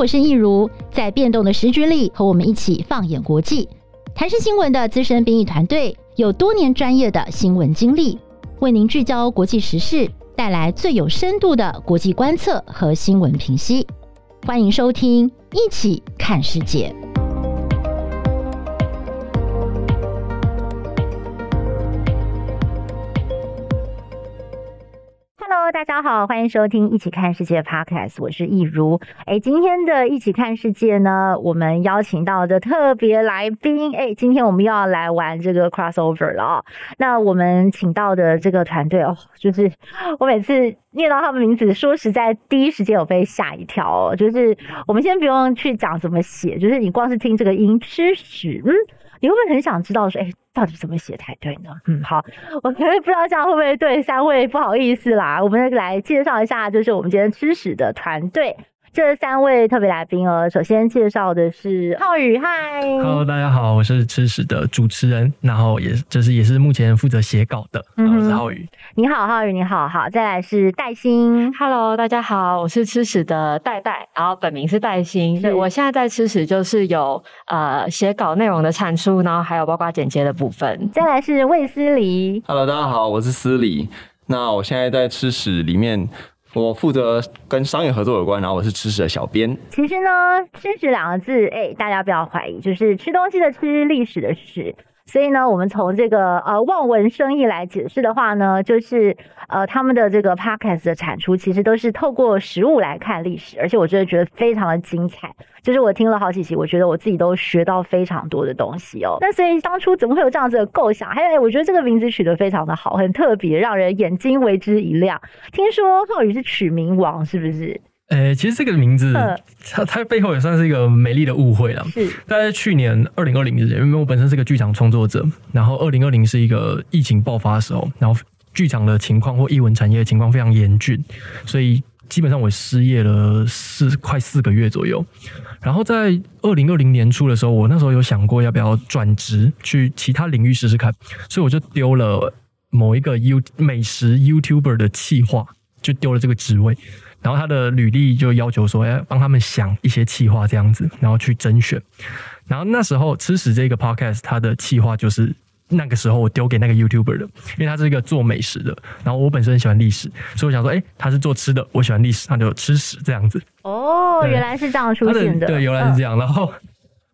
我是易如，在变动的时局里，和我们一起放眼国际。台视新闻的资深编译团队有多年专业的新闻经历，为您聚焦国际时事，带来最有深度的国际观测和新闻评析。欢迎收听《一起看世界》。大家好，欢迎收听《一起看世界》Podcast，我是易如。哎，今天的《一起看世界》呢，我们邀请到的特别来宾，哎，今天我们又要来玩这个 crossover 了哦。那我们请到的这个团队哦，就是我每次念到他们名字，说实在，第一时间有被吓一跳哦。就是我们先不用去讲怎么写，就是你光是听这个音，吃屎，嗯。你会不会很想知道说，哎，到底怎么写才对呢？嗯，好，我可能不知道这样会不会对三位不好意思啦。我们来介绍一下，就是我们今天吃屎的团队。这三位特别来宾哦，首先介绍的是浩宇，嗨，Hello，大家好，我是吃屎的主持人，然后也就是也是目前负责写稿的，我是浩宇。你好，浩宇，你好，好，再来是戴鑫，Hello，大家好，我是吃屎的戴戴，然后本名是戴鑫，对我现在在吃屎就是有呃写稿内容的产出，然后还有包括剪接的部分。再来是魏思黎，Hello，大家好，我是思黎，那我现在在吃屎里面。我负责跟商业合作有关，然后我是吃屎的小编。其实呢，吃屎两个字，哎，大家不要怀疑，就是吃东西的吃，历史的史。所以呢，我们从这个呃望文生义来解释的话呢，就是呃他们的这个 podcast 的产出，其实都是透过实物来看历史，而且我真的觉得非常的精彩。就是我听了好几期，我觉得我自己都学到非常多的东西哦。那所以当初怎么会有这样子的构想？还有，我觉得这个名字取得非常的好，很特别，让人眼睛为之一亮。听说浩宇是取名王，是不是？诶，其实这个名字，它它背后也算是一个美丽的误会了。是，在去年二零二零年，因为我本身是个剧场创作者，然后二零二零是一个疫情爆发的时候，然后剧场的情况或艺文产业的情况非常严峻，所以基本上我失业了四快四个月左右。然后在二零二零年初的时候，我那时候有想过要不要转职去其他领域试试看，所以我就丢了某一个 U 美食 YouTuber 的企划，就丢了这个职位。然后他的履历就要求说，哎，帮他们想一些企划这样子，然后去甄选。然后那时候吃屎这个 podcast，它的企划就是那个时候我丢给那个 YouTuber 的，因为他是一个做美食的。然后我本身喜欢历史，所以我想说，哎，他是做吃的，我喜欢历史，那就吃屎这样子。哦，原来是这样出现的。对，原来是这样。然后。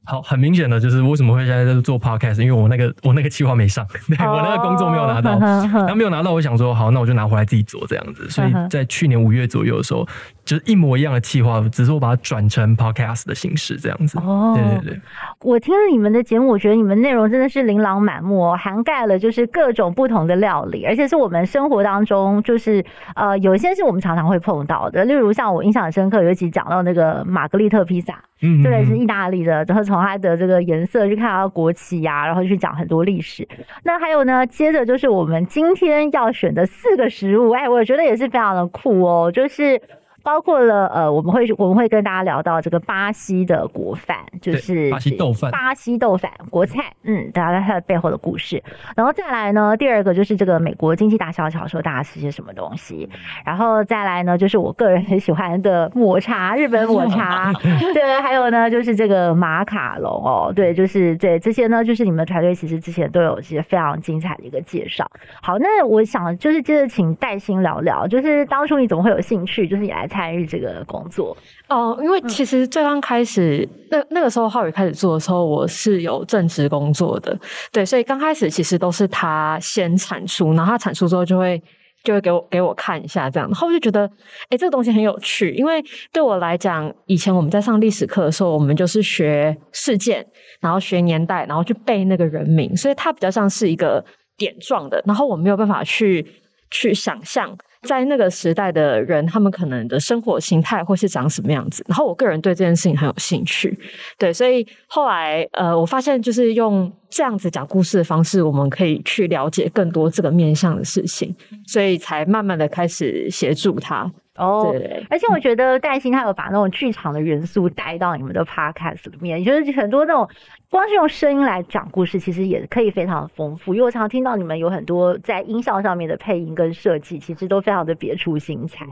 好，很明显的就是为什么会现在在做 podcast，因为我那个我那个计划没上，对我那个工作没有拿到，然后没有拿到，我想说好，那我就拿回来自己做这样子。所以在去年五月左右的时候，就是一模一样的计划，只是我把它转成 podcast 的形式这样子。哦，对对对，我听了你们的节目，我觉得你们内容真的是琳琅满目，涵盖了就是各种不同的料理，而且是我们生活当中就是呃有一些是我们常常会碰到的，例如像我印象很深刻，有一集讲到那个玛格丽特披萨。嗯，这个，是意大利的，然后从它的这个颜色去看它的国旗呀，然后去讲很多历史。那还有呢，接着就是我们今天要选的四个食物，哎，我觉得也是非常的酷哦，就是。包括了呃，我们会我们会跟大家聊到这个巴西的国饭，就是巴西豆饭，巴西豆饭国菜，嗯，大家它的背后的故事。然后再来呢，第二个就是这个美国经济大萧条时候大家吃些什么东西。然后再来呢，就是我个人很喜欢的抹茶，日本抹茶。对，还有呢，就是这个马卡龙哦，对，就是对这些呢，就是你们团队其实之前都有一些非常精彩的一个介绍。好，那我想就是接着请戴鑫聊聊，就是当初你怎么会有兴趣，就是你来。参与这个工作。哦，因为其实最刚开始那那个时候浩宇开始做的时候，我是有正职工作的，对，所以刚开始其实都是他先产出，然后他产出之后就会就会给我给我看一下这样，然后我就觉得哎，这个东西很有趣，因为对我来讲，以前我们在上历史课的时候，我们就是学事件，然后学年代，然后去背那个人名，所以它比较像是一个点状的，然后我没有办法去去想象。在那个时代的人，他们可能的生活形态或是长什么样子？然后我个人对这件事情很有兴趣，对，所以后来呃，我发现就是用这样子讲故事的方式，我们可以去了解更多这个面向的事情，所以才慢慢的开始协助他。哦，而且我觉得戴鑫他有把那种剧场的元素带到你们的 podcast 里面，就是很多那种光是用声音来讲故事，其实也可以非常的丰富。因为我常常听到你们有很多在音效上面的配音跟设计，其实都非常的别出心裁。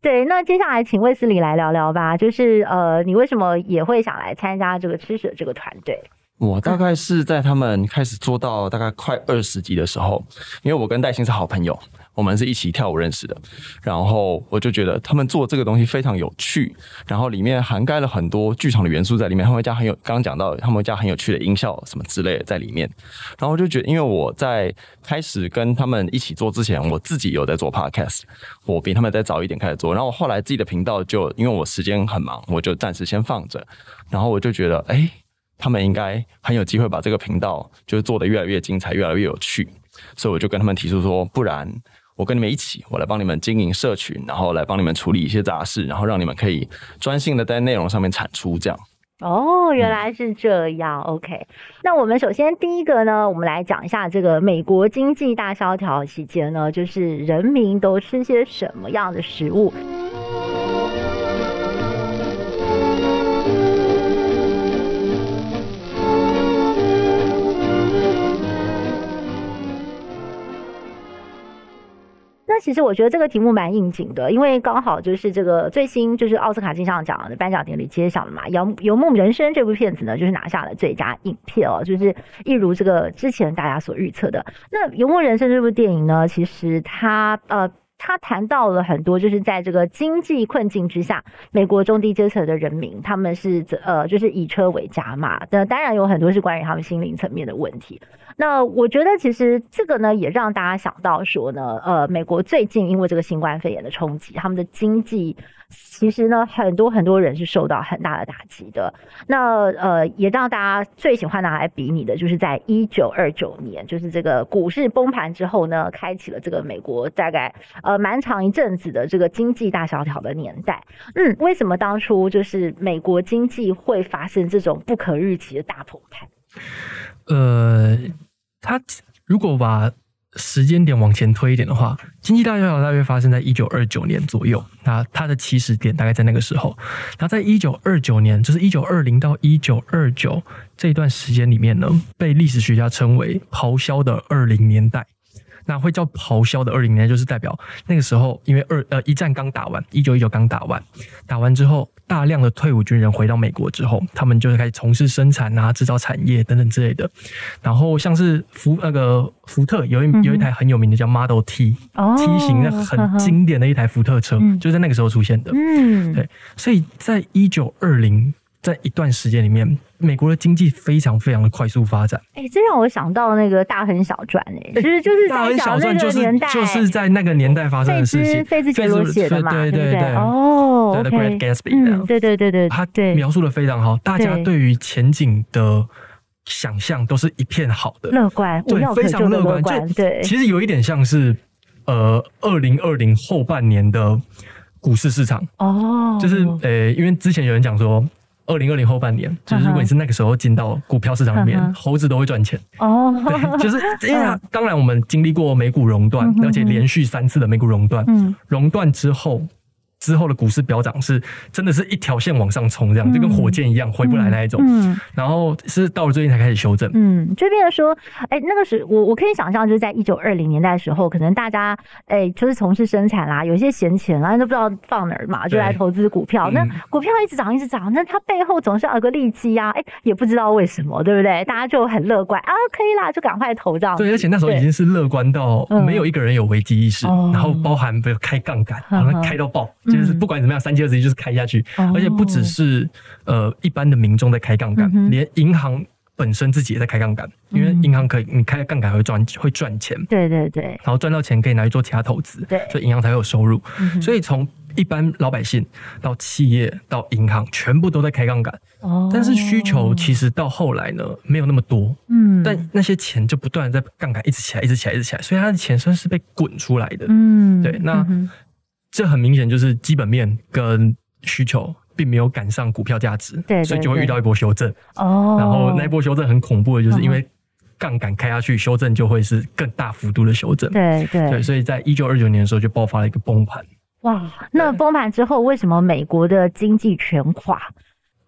对，那接下来请卫斯理来聊聊吧，就是呃，你为什么也会想来参加这个吃屎这个团队？我大概是在他们开始做到大概快二十集的时候，因为我跟戴鑫是好朋友，我们是一起跳舞认识的，然后我就觉得他们做这个东西非常有趣，然后里面涵盖了很多剧场的元素在里面，他们家很有刚刚讲到他们家很有趣的音效什么之类的在里面，然后我就觉得，因为我在开始跟他们一起做之前，我自己有在做 podcast，我比他们再早一点开始做，然后我后来自己的频道就因为我时间很忙，我就暂时先放着，然后我就觉得，哎。他们应该很有机会把这个频道就是做得越来越精彩，越来越有趣，所以我就跟他们提出说，不然我跟你们一起，我来帮你们经营社群，然后来帮你们处理一些杂事，然后让你们可以专心的在内容上面产出。这样哦，原来是这样。OK，那我们首先第一个呢，我们来讲一下这个美国经济大萧条期间呢，就是人民都吃些什么样的食物。其实我觉得这个题目蛮应景的，因为刚好就是这个最新就是奥斯卡金像奖的颁奖典礼揭晓了嘛，《游游牧人生》这部片子呢，就是拿下了最佳影片哦，就是一如这个之前大家所预测的。那《游牧人生》这部电影呢，其实它呃。他谈到了很多，就是在这个经济困境之下，美国中低阶层的人民，他们是呃，就是以车为家嘛。那当然有很多是关于他们心灵层面的问题。那我觉得其实这个呢，也让大家想到说呢，呃，美国最近因为这个新冠肺炎的冲击，他们的经济。其实呢，很多很多人是受到很大的打击的。那呃，也让大家最喜欢拿来比拟的，就是在一九二九年，就是这个股市崩盘之后呢，开启了这个美国大概呃蛮长一阵子的这个经济大萧条的年代。嗯，为什么当初就是美国经济会发生这种不可预期的大崩盘？呃，他如果把。时间点往前推一点的话，经济大萧条大约发生在一九二九年左右。那它的起始点大概在那个时候。那在一九二九年，就是一九二零到一九二九这段时间里面呢，被历史学家称为“咆哮的二零年代”。那会叫咆哮的二零年，就是代表那个时候，因为二呃一战刚打完，一九一九刚打完，打完之后，大量的退伍军人回到美国之后，他们就开始从事生产啊、制造产业等等之类的。然后像是福那个福特有一有一台很有名的叫 Model T，T 型的很经典的一台福特车，就在那个时候出现的。嗯，对，所以在一九二零。在一段时间里面，美国的经济非常非常的快速发展。哎，这让我想到那个大亨小传哎，其实就是大亨小传就是就是在那个年代发生的事情。费兹杰罗写的嘛，对对对，哦，The Great Gatsby，对对对对，他描述的非常好，大家对于前景的想象都是一片好的，乐观，对，非常乐观。对，其实有一点像是呃，二零二零后半年的股市市场哦，就是呃，因为之前有人讲说。二零二零后半年，就是如果你是那个时候进到股票市场里面，猴子都会赚钱。哦。对，就是 因为当然我们经历过美股熔断，而且连续三次的美股熔断，熔断之后。之后的股市飙涨是真的是一条线往上冲，这样就跟火箭一样回不来那一种。嗯，然后是到了最近才开始修正。嗯，这边说，哎，那个时我我可以想象，就是在一九二零年代的时候，可能大家哎就是从事生产啦，有一些闲钱啦，都不知道放哪儿嘛，就来投资股票。那股票一直涨，一直涨，那它背后总是要有个利基啊，哎，也不知道为什么，对不对？大家就很乐观啊，可以啦，就赶快投这样。对，而且那时候已经是乐观到没有一个人有危机意识，然后包含没有开杠杆，然后开到爆。就是不管怎么样，三七二十一就是开下去，而且不只是呃一般的民众在开杠杆，连银行本身自己也在开杠杆，因为银行可以你开杠杆会赚会赚钱，对对对，然后赚到钱可以拿去做其他投资，对，所以银行才会有收入。所以从一般老百姓到企业到银行，全部都在开杠杆。哦，但是需求其实到后来呢，没有那么多。嗯，但那些钱就不断的在杠杆一直起来，一直起来，一直起来，所以它的钱算是被滚出来的。嗯，对，那。这很明显就是基本面跟需求并没有赶上股票价值，对，所以就会遇到一波修正。哦，然后那一波修正很恐怖的，就是因为杠杆开下去，修正就会是更大幅度的修正。对对对，所以在一九二九年的时候就爆发了一个崩盘。哇，那崩盘之后，为什么美国的经济全垮？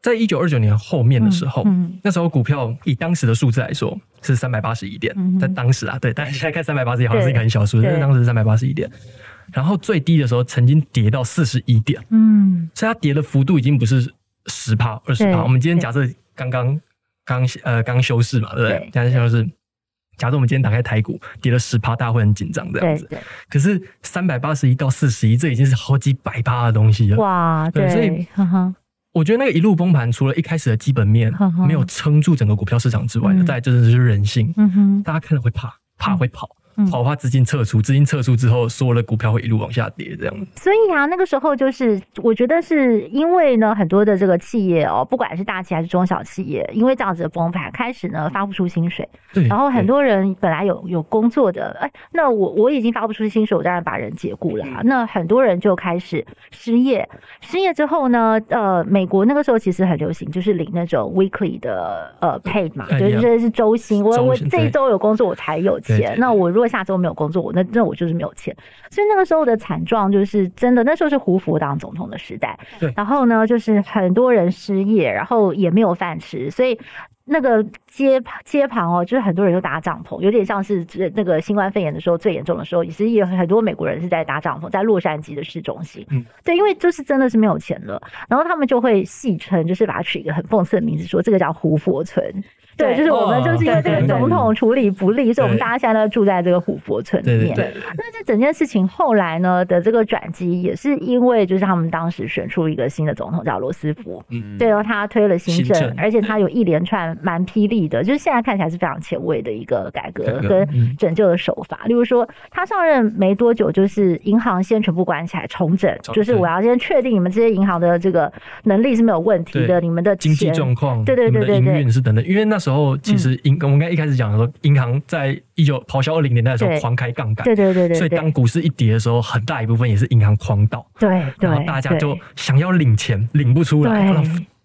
在一九二九年后面的时候，那时候股票以当时的数字来说是三百八十一点，在当时啊，对，但是现在看三百八十一好像是一个很小数，但是当时是三百八十一点。然后最低的时候曾经跌到四十一点，嗯，所以它跌的幅度已经不是十帕、二十对帕。我们今天假设刚刚刚呃刚休市嘛，对不对对？刚休市。假设我们今天打开台股跌了十趴，大家会很紧张这样子。对对，可是三百八十一到四十一，这已经是好几百趴的东西了。哇，对所以对，哈哈，我觉得那个一路崩盘，除了一开始的基本面没有撑住整个股票市场之外呢，嗯再来真的是人性。嗯哼，大家看了会怕，怕会跑，嗯跑怕资金撤出，资金撤出之后，所有的股票会一路往下跌，这样。所以啊，那个时候就是我觉得是因为呢，很多的这个企业哦，不管是大企业还是中小企业，因为这样子的崩盘，开始呢发不出薪水，对，然后很多人本来有有工作的，哎，那我我已经发不出薪水，我当然把人解雇了那很多人就开始失业，失业之后呢，呃，美国那个时候其实很流行，就是领那种 weekly 的呃 pay 嘛，就是是周薪。我我这一周有工作我才有钱，那我如果下周没有工作，我那那我就是没有钱。所以那个时候的惨状就是真的，那时候是胡佛当总统的时代对，然后呢，就是很多人失业，然后也没有饭吃，所以。那个街街旁哦，就是很多人都搭帐篷，有点像是这那个新冠肺炎的时候最严重的时候，也是有很多美国人是在搭帐篷，在洛杉矶的市中心。嗯，对，因为就是真的是没有钱了，然后他们就会戏称，就是把它取一个很讽刺的名字，说这个叫胡佛村。对，就是我们就是因为这个总统处理不力，所以我们大家现在都住在这个虎佛村里面。对对对，那这整件事情后来呢的这个转机，也是因为就是他们当时选出一个新的总统叫罗斯福，嗯，对，然后他推了新政，而且他有一连串蛮霹雳的，就是现在看起来是非常前卫的一个改革跟嗯。拯救的手法。例如说，他上任没多久，就是银行先全部关起来重整，就是我要先确定你们这些银行的这个能力是没有问题的，你们的经济钱状况，对对对对对。运是等等，因为那时候其实银，我们刚才一开始讲的说，银行在一九咆哮二零年代的时候狂开杠杆，对对对对所以当股市一跌的时候，很大一部分也是银行狂倒，对对，然后大家就想要领钱，领不出来，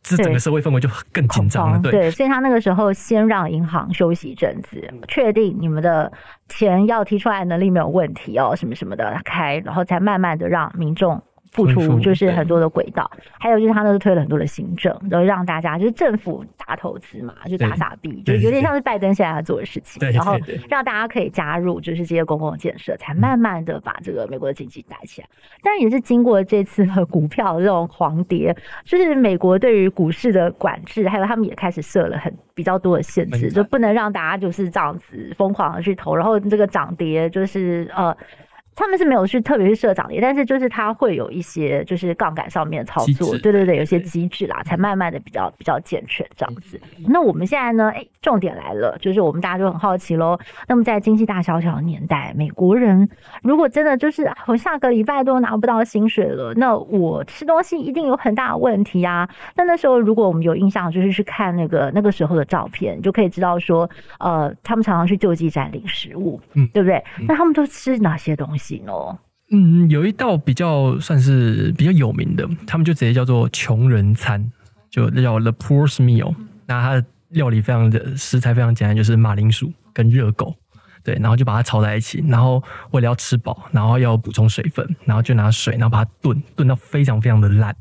这整个社会氛围就更紧张了，对。对，所以他那个时候先让银行休息一阵子，确定你们的钱要提出来能力没有问题哦，什么什么的开，然后才慢慢的让民众。付出就是很多的轨道，还有就是他那时候推了很多的行政，然后让大家就是政府大投资嘛，就打对傻币，就有点像是拜登现在在做的事情，然后让大家可以加入就是这些公共建设，才慢慢的把这个美国的经济带起来。但也是经过这次的股票的这种狂跌，就是美国对于股市的管制，还有他们也开始设了很比较多的限制，就不能让大家就是这样子疯狂的去投，然后这个涨跌就是呃。他们是没有去特别去设涨跌，但是就是他会有一些就是杠杆上面的操作，对对对，有些机制啦，才慢慢的比较比较健全这样子。那我们现在呢？哎，重点来了，就是我们大家就很好奇喽。那么在经济大萧条的年代，美国人如果真的就是啊我下个礼拜都拿不到薪水了，那我吃东西一定有很大的问题啊。那那时候如果我们有印象，就是去看那个那个时候的照片，你就可以知道说，呃，他们常常去救济站领食物，嗯对不对？那他们都吃哪些东西哦？嗯，有一道比较算是比较有名的，他们就直接叫做穷人餐，就叫 The Poor's Meal。那它的料理非常的食材非常简单，就是马铃薯跟热狗，对，然后就把它炒在一起，然后为了要吃饱，然后要补充水分，然后就拿水，然后把它炖炖到非常非常的烂。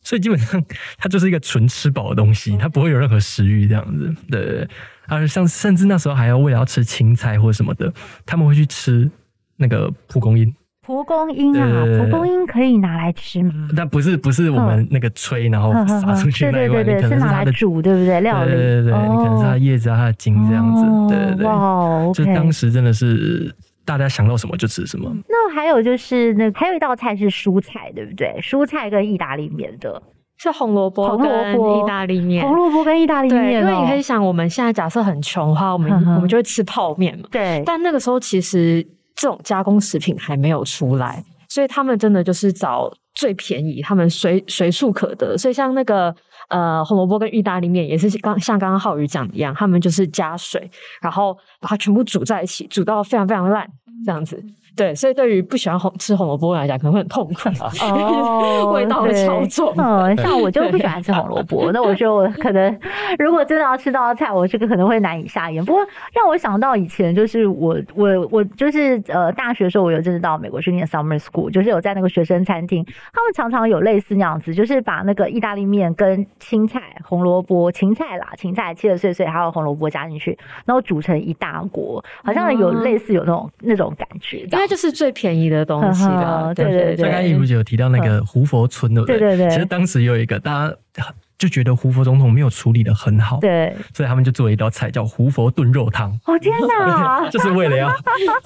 所以基本上它就是一个纯吃饱的东西，它不会有任何食欲这样子。对对对，而像甚至那时候还要为了要吃青菜或什么的，他们会去吃那个蒲公英。蒲公英啊，蒲公英可以拿来吃吗？但不是不是我们那个吹然后撒出去对那一块，对对对，是它的来煮，对不对？料理，对对对对，你可能是它的叶子啊、它的茎这样子，哦对对对，哇就。当时真的是大家想到什么就吃什么。那还有就是那还有一道菜是蔬菜，对不对？蔬菜跟意大利面的是红萝卜红萝跟卜意大利面。红萝卜跟意大利对，面、哦，因为你可以想，我们现在假设很穷的话，我们我们就会吃泡面嘛。对，但那个时候其实这种加工食品还没有出来，所以他们真的就是找最便宜，他们随随处可得。所以像那个呃红萝卜跟意大利面也是刚像刚刚浩宇讲的一样，他们就是加水，然后把它全部煮在一起，煮到非常非常烂这样子。对，所以对于不喜欢红吃红萝卜来讲，可能会很痛苦，哦味道会对超重。嗯，像我就不喜欢吃红萝卜，那我觉得我可能如果真的要吃到菜，我这个可能会难以下咽。不过让我想到以前就是我我我就是呃大学的时候，我有真的到美国去念 summer school，就是有在那个学生餐厅，他们常常有类似那样子，就是把那个意大利面跟青菜、红萝卜、芹菜啦，芹菜切的碎碎，还有红萝卜加进去，然后煮成一大锅，好像有类似有那种那种感觉这样子。该就是最便宜的东西了。对对对刚刚一如姐有提到那个胡佛村，对不对？对对对。其实当时有一个大家。就觉得胡佛总统没有处理的很好，对，所以他们就做了一道菜叫胡佛炖肉汤。哦天哪！就是为了要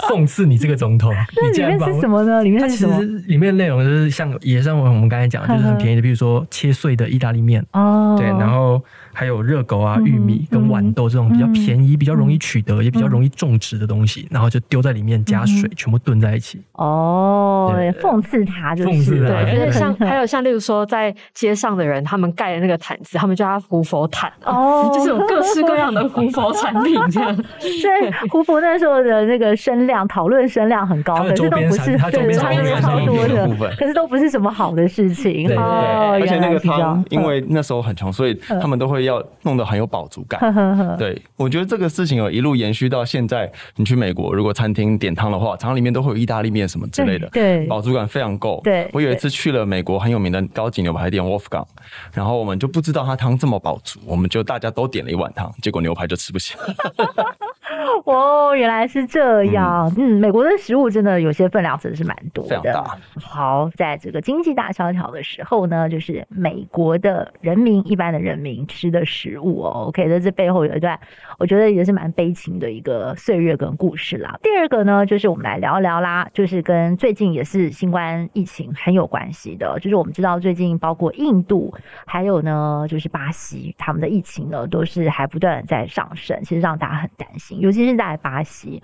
讽刺你这个总统。那里面是什么呢？里面是什么？里面内容就是像也像我们刚才讲，就是很便宜的，比如说切碎的意大利面哦，对，然后还有热狗啊、玉米跟豌豆这种比较便宜、比较容易取得、也比较容易种植的东西，然后就丢在里面加水，全部炖在一起。哦，讽刺他就是，对，而且像 还有像例如说在街上的人，他们盖的那个。毯子，他们叫它胡佛毯哦，就是有各式各样的胡佛产品这样。所以胡佛那时候的那个声量，讨论声量很高，可是都不是对超多的，可是都不是什么好的事情。对。而且那个汤，因为那时候很穷，所以他们都会要弄得很有饱足感。对，我觉得这个事情有一路延续到现在。你去美国，如果餐厅点汤的话，汤里面都会有意大利面什么之类的，对，饱足感非常够。对，我有一次去了美国很有名的高级牛排店 Wolfgang，然后我们就。不知道他汤这么饱足，我们就大家都点了一碗汤，结果牛排就吃不下。哦，原来是这样。嗯，美国的食物真的有些分量真的是蛮多的。非常大。好，在这个经济大萧条的时候呢，就是美国的人民一般的人民吃的食物哦。OK，在这背后有一段，我觉得也是蛮悲情的一个岁月跟故事啦。第二个呢，就是我们来聊聊啦，就是跟最近也是新冠疫情很有关系的，就是我们知道最近包括印度，还有呢就是巴西，他们的疫情呢都是还不断的在上升，其实让大家很担心，尤其是在巴西。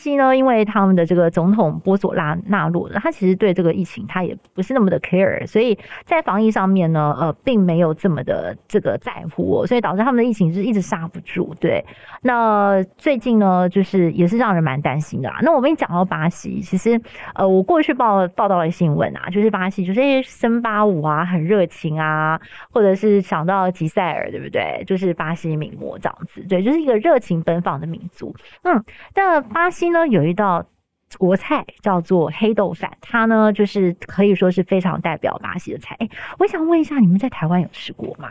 西呢，因为他们的这个总统波索拉纳洛，他其实对这个疫情他也不是那么的 care，所以在防疫上面呢，呃，并没有这么的这个在乎，所以导致他们的疫情是一直刹不住。对，那最近呢，就是也是让人蛮担心的啦。那我跟你讲到巴西，其实呃，我过去报报道的新闻啊，就是巴西就是森巴舞啊，很热情啊，或者是想到吉赛尔，对不对？就是巴西名模这样子，对，就是一个热情奔放的民族。嗯，但巴西。呢有一道国菜叫做黑豆饭，它呢就是可以说是非常代表巴西的菜。哎，我想问一下，你们在台湾有吃过吗？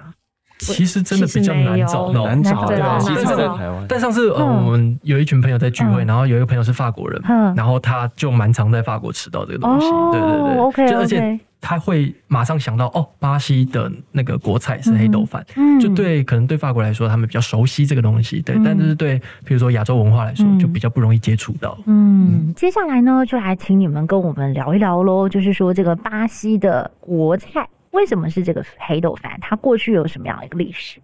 其实真的比较难找，难找对其实在台湾。但上次呃，我们有一群朋友在聚会，然后有一个朋友是法国人，然后他就蛮常在法国吃到这个东西。对对对，OK，而且。他会马上想到哦，巴西的那个国菜是黑豆饭，就对，可能对法国来说，他们比较熟悉这个东西，对，但是对，比如说亚洲文化来说，就比较不容易接触到。嗯，接下来呢，就来请你们跟我们聊一聊喽，就是说这个巴西的国菜为什么是这个黑豆饭？它过去有什么样的一个历史？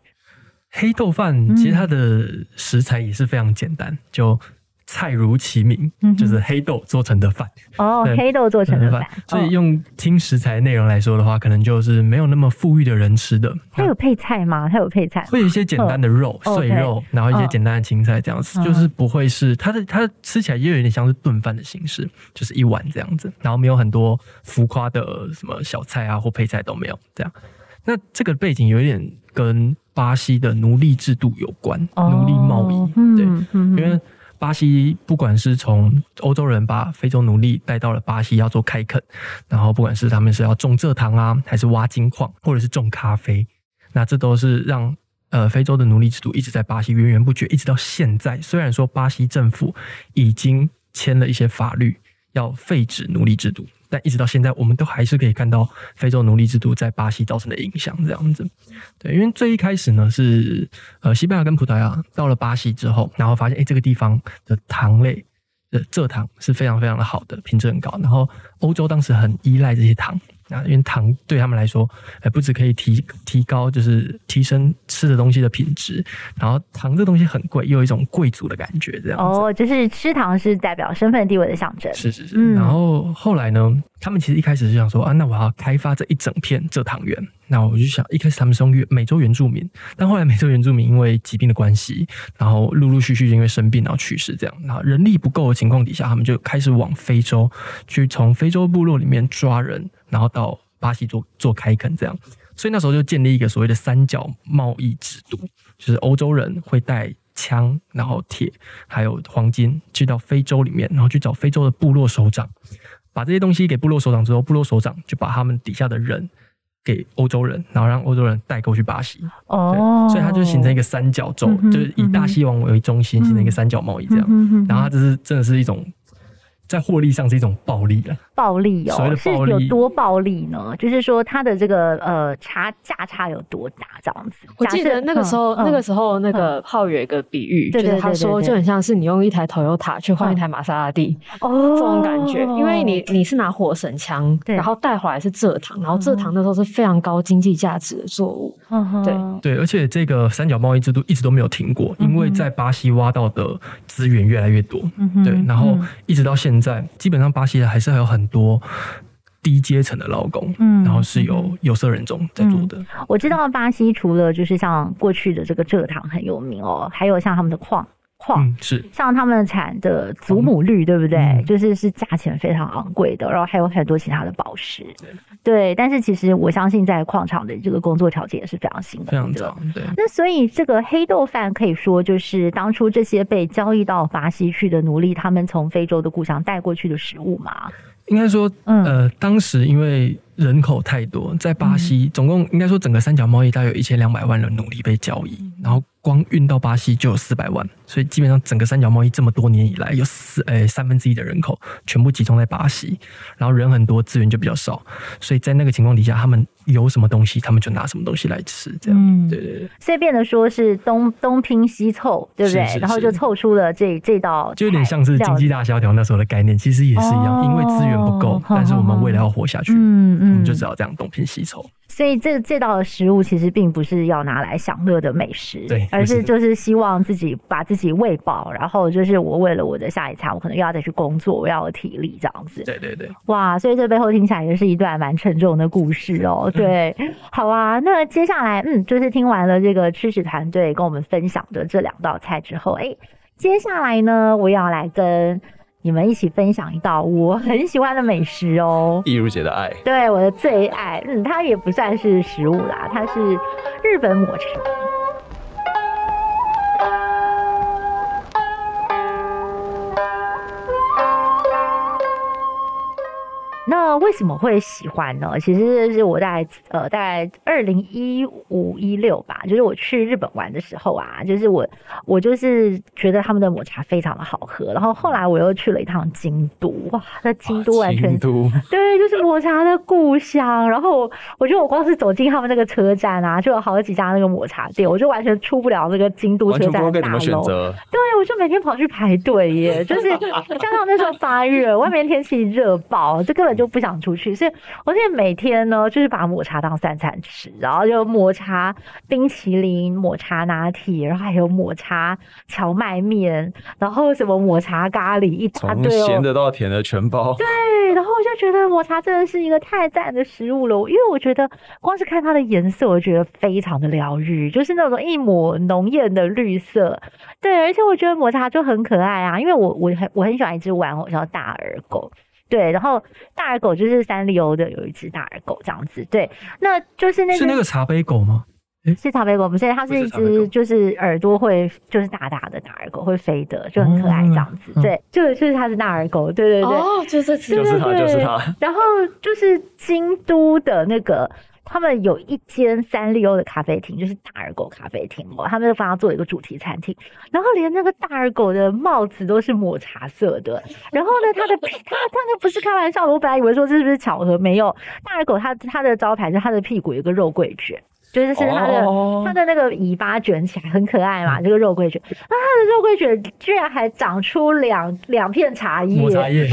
黑豆饭其实它的食材也是非常简单，就。菜如其名，就是黑豆做成的饭哦，黑豆做成的饭。所以用听食材内容来说的话，可能就是没有那么富裕的人吃的。它有配菜吗？它有配菜，会有一些简单的肉碎肉，然后一些简单的青菜这样子，就是不会是它的它吃起来也有点像是炖饭的形式，就是一碗这样子，然后没有很多浮夸的什么小菜啊或配菜都没有这样。那这个背景有一点跟巴西的奴隶制度有关，奴隶贸易对，因为。巴西不管是从欧洲人把非洲奴隶带到了巴西要做开垦，然后不管是他们是要种蔗糖啊，还是挖金矿，或者是种咖啡，那这都是让呃非洲的奴隶制度一直在巴西源源不绝，一直到现在。虽然说巴西政府已经签了一些法律要废止奴隶制度。但一直到现在，我们都还是可以看到非洲奴隶制度在巴西造成的影响，这样子。对，因为最一开始呢是呃西班牙跟葡萄牙到了巴西之后，然后发现哎这个地方的糖类的蔗糖是非常非常的好的，品质很高。然后欧洲当时很依赖这些糖。啊，因为糖对他们来说，哎，不止可以提提高，就是提升吃的东西的品质。然后糖这东西很贵，又有一种贵族的感觉，这样哦，就是吃糖是代表身份地位的象征。是是是。然后后来呢，他们其实一开始是想说啊，那我要开发这一整片蔗糖园。那我就想，一开始他们是用美洲原住民，但后来美洲原住民因为疾病的关系，然后陆陆续续因为生病然后去世，这样，然后人力不够的情况底下，他们就开始往非洲去，从非洲部落里面抓人。然后到巴西做做开垦这样，所以那时候就建立一个所谓的三角贸易制度，就是欧洲人会带枪，然后铁，还有黄金去到非洲里面，然后去找非洲的部落首长，把这些东西给部落首长之后，部落首长就把他们底下的人给欧洲人，然后让欧洲人代购去巴西，哦，所以它就形成一个三角洲，嗯就是以大西洋为中心形成一个三角贸易这样，嗯然后它这是真的是一种在获利上是一种暴利了。暴利所谓哦，是有多暴力呢？就是说它的这个呃差价差有多大这样子？我记得那个时候，嗯那个时候那个浩宇有一个比喻，对对就是他说就很像是你用一台 Toyota 去换嗯一台玛莎拉蒂哦。这种感觉，因为你你是拿火绳枪，对。然后带回来是蔗糖，然后蔗糖那时候是非常高经济价值的作物，嗯哼。对。对，而且这个三角贸易制度一直都没有停过，因为在巴西挖到的资源越来越多，嗯哼。对，然后嗯。一直到现在，基本上巴西还是还有很多低阶层的劳工，嗯然后是由有色人种在做的，我知道巴西除了就是像过去的这个蔗糖很有名哦，还有像他们的矿矿。嗯，是像他们产的祖母绿，对不对？嗯就是是价钱非常昂贵的，然后还有很多其他的宝石，对。但是其实我相信，在矿场的这个工作条件也是非常辛苦的，非常长，对。那所以这个黑豆饭可以说就是当初这些被交易到巴西去的奴隶，他们从非洲的故乡带过去的食物嘛？应该说，嗯。呃，当时因为人口太多，在巴西总共应该说整个三角贸易大约有一千两百万人奴隶被交易，然后光运到巴西就有四百万，所以基本上整个三角贸易这么多年以来，有四诶三分之一的人口全部集中在巴西，然后人很多，资源就比较少，所以在那个情况底下，他们有什么东西，他们就拿什么东西来吃，这样，嗯对对对，所以变得说是东东拼西凑，对不对？是是然后就凑出了这这道，就有点像是经济大萧条那时候的概念，其实也是一样，哦因为资源不够，但是我们为了要活下去，嗯我们就只好这样东拼西凑。所以这这道食物其实并不是要拿来享乐的美食，对而是就是希望自己把自己喂饱，然后就是我为了我的下一餐，我可能又要再去工作，我要有体力这样子。对对对。哇，所以这背后听起来也是一段蛮沉重的故事哦。对，好啊，那接下来嗯，就是听完了这个吃食团队跟我们分享的这两道菜之后，哎，接下来呢，我要来跟你们一起分享一道我很喜欢的美食哦。易如姐的爱，对，我的最爱，嗯，它也不算是食物啦，它是日本抹茶。那为什么会喜欢呢？其实是我在呃大概二零一五一六吧，就是我去日本玩的时候啊，就是我我就是觉得他们的抹茶非常的好喝，然后后来我又去了一趟京都，哇，那京都完全对，就是抹茶的故乡。然后我觉得我光是走进他们那个车站啊，就有好几家那个抹茶店，我就完全出不了那个京都车站的大楼。对，我就每天跑去排队耶，就是 加上那时候八月，外面天气热爆，这根本就不想出去，所以我现在每天呢，就是把抹茶当三餐吃，然后就抹茶冰淇淋、抹茶拿铁，然后还有抹茶荞麦面，然后什么抹茶咖喱一大从堆哦。咸的到甜的全包，对，然后我就觉得抹茶真的是一个太赞的食物了，因为我觉得光是看它的颜色，我觉得非常的疗愈，就是那种一抹浓艳的绿色。对，而且我觉得抹茶就很可爱啊，因为我我很我很喜欢一只玩偶叫大耳狗。对，然后大耳狗就是三丽鸥的有一只大耳狗这样子，对，那就是那只是那个茶杯狗吗？是茶杯狗，不是，它是一只就是耳朵会就是大大的大耳狗，会飞的，就很可爱这样子。嗯对，就就是它是大耳狗，对对对。哦，就这次对就是它对就是它然后就是京都的那个，他们有一间三丽鸥的咖啡厅，就是大耳狗咖啡厅哦，他们就帮他做一个主题餐厅，然后连那个大耳狗的帽子都是抹茶色的。然后呢，它的 屁，它它那不是开玩笑的，我本来以为说这是不是巧合，没有，大耳狗它它的招牌是它的屁股有一个肉桂卷。就是是它的、哦。它的那个尾巴卷起来很可爱嘛，这个肉桂卷，那它的肉桂卷居然还长出两两片茶叶，抹茶叶，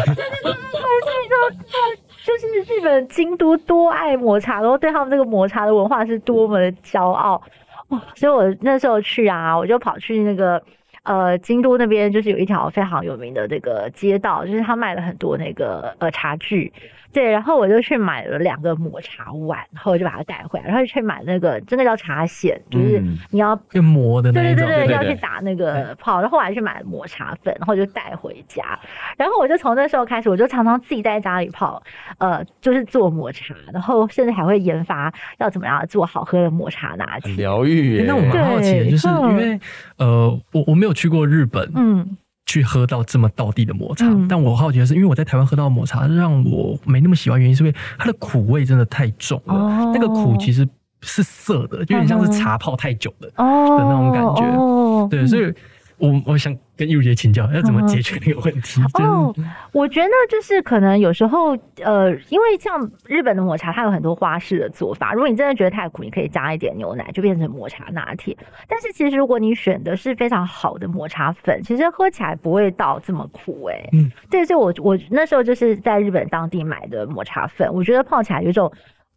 就是日本京都多爱抹茶，然后对他们这个抹茶的文化是多么的骄傲哇！所以我那时候去啊，我就跑去那个呃京都那边，就是有一条非常有名的那个街道，就是他卖了很多那个呃茶具。对，然后我就去买了两个抹茶碗，然后我就把它带回来，然后去买那个真的叫茶筅，就是嗯你要用磨的那一种，对对对，要去打那个泡，然后后来去买抹茶粉，然后就带回家，然后我就从那时候开始，我就常常自己在家里泡，呃，就是做抹茶，然后甚至还会研发要怎么样做好喝的抹茶拿很铁。疗愈那我蛮好奇的，就是嗯因为呃，我我没有去过日本，嗯去喝到这么道地的抹茶，嗯。但我好奇的是，因为我在台湾喝到抹茶让我没那么喜欢，原因是因为它的苦味真的太重了，哦。那个苦其实是涩的，就有点像是茶泡太久的，哦的那种感觉。哦，对，所以我我想跟玉如姐请教，要怎么解决那个问题？就是哦，我觉得就是可能有时候，呃，因为像日本的抹茶，它有很多花式的做法。如果你真的觉得太苦，你可以加一点牛奶，就变成抹茶拿铁。但是其实如果你选的是非常好的抹茶粉，其实喝起来不会到这么苦、欸。嗯，对，所以我我那时候就是在日本当地买的抹茶粉，我觉得泡起来有一种。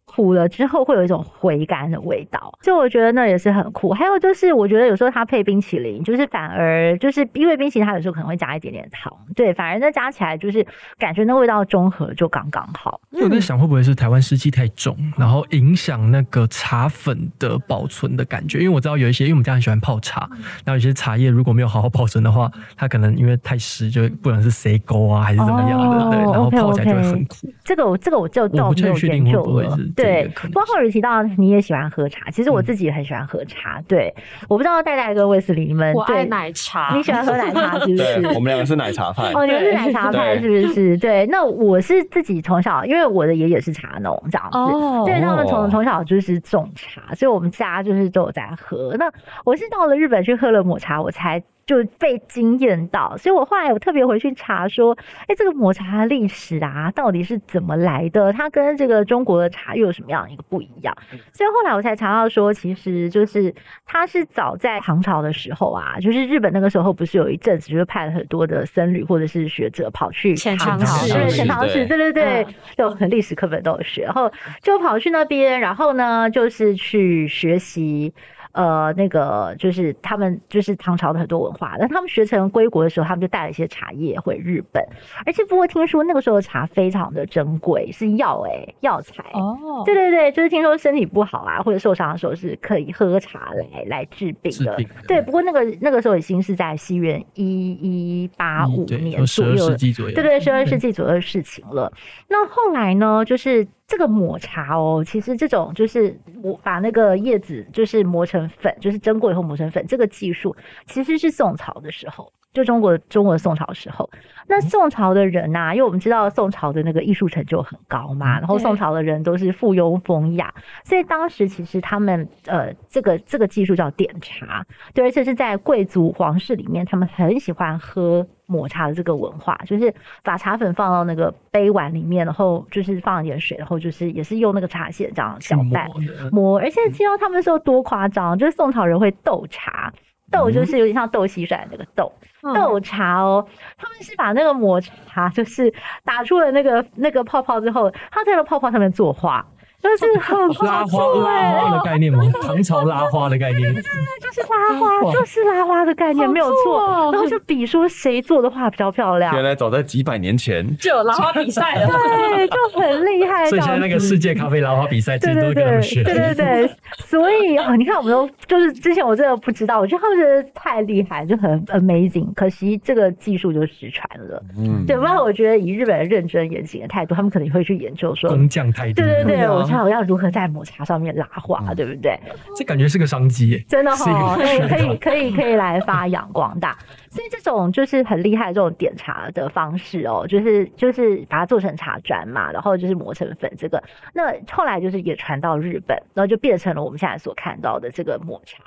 苦了之后会有一种回甘的味道，就我觉得那也是很酷。还有就是，我觉得有时候它配冰淇淋，就是反而就是因为冰淇淋它有时候可能会加一点点糖，对，反而那加起来就是感觉那味道中和就刚刚好。我在想，会不会是台湾湿气太重，然后影响那个茶粉的保存的感觉？因为我知道有一些，因为我们家很喜欢泡茶，然后有些茶叶如果没有好好保存的话，它可能因为太湿，就不管是谁勾啊，还是怎么样的，哦对，然后泡起来就会很苦。这个我这个我就我不太确定会不会是。这对个可，能不过后来提到你也喜欢喝茶，其实我自己也很喜欢喝茶。对，我不知道戴戴跟威斯理你们我爱对奶茶。你喜欢喝奶茶是不，是？我们两个是奶茶 派。哦，你们是奶茶派是不是？对，那我是自己从小，因为我的爷爷是茶农这样子，哦对他们哦从从小就是种茶，所以我们家就是都有在喝。那我是到了日本去喝了抹茶，我才。就被惊艳到，所以我后来我特别回去查说，哎、这个抹茶的历史啊，到底是怎么来的？它跟这个中国的茶又有什么样一个不一样？所以后来我才查到说，其实就是它是早在唐朝的时候啊，就是日本那个时候不是有一阵子就是派了很多的僧侣或者是学者跑去遣唐唐使对，遣遣唐使对对对嗯，就很历史课本都有学，然后就跑去那边，然后呢就是去学习。呃，那个就是他们就是唐朝的很多文化，那他们学成归国的时候，他们就带了一些茶叶回日本，而且不过听说那个时候的茶非常的珍贵，是药哎、药材哦，对对对，就是听说身体不好啊，或者受伤的时候是可以喝茶来来治病的。治病的对，不过那个那个时候已经是在西元一一八五，年左右了。世纪左右，对对，十二世纪左右的事情了。那后来呢，就是这个抹茶哦，其实这种就是我把那个叶子就是磨成粉，就是蒸过以后磨成粉，这个技术其实是宋朝的时候。就中国中国宋朝时候，那宋朝的人呐、因为我们知道宋朝的那个艺术成就很高嘛，然后宋朝的人都是附庸风雅，所以当时其实他们呃这个这个技术叫点茶，对，而且是在贵族皇室里面，他们很喜欢喝抹茶的这个文化，就是把茶粉放到那个杯碗里面，然后就是放一点水，然后就是也是用那个茶筅这样搅拌的磨，而且听到他们说多夸张，就是宋朝人会斗茶。斗就是有点像豆蟋蟀那个豆，嗯。斗茶哦，他们是把那个抹茶，就是打出了那个那个泡泡之后，他在那泡泡上面作画，就是很拉花的概念吗？唐朝拉花的概念，就是拉花，就是拉花的概念，没有错。然后就比说谁做的画比较漂亮，原来早在几百年前，就有拉花比赛了。对，就很厉害。所以现在那个世界。咖啡拉花比赛，其对对实都是跟他对们学。对对对，所以啊，你看我们都就是之前我真的不知道，我觉得他们真的太厉害，就很 amazing。可惜这个技术就失传了。嗯，对，不然我觉得以日本人认真严谨的态度，他们可能会去研究说，工匠态度，对对对，啊我想我要如何在抹茶上面拉花，对不对？这感觉是个商机耶。真的是一个哈，对，可以可以可以来发扬光大。所以这种就是很厉害的这种点茶的方式哦，就是就是把它做成茶砖嘛，然后就是磨成粉。这个那后来就是也传到日本，然后就变成了我们现在所看到的这个抹茶。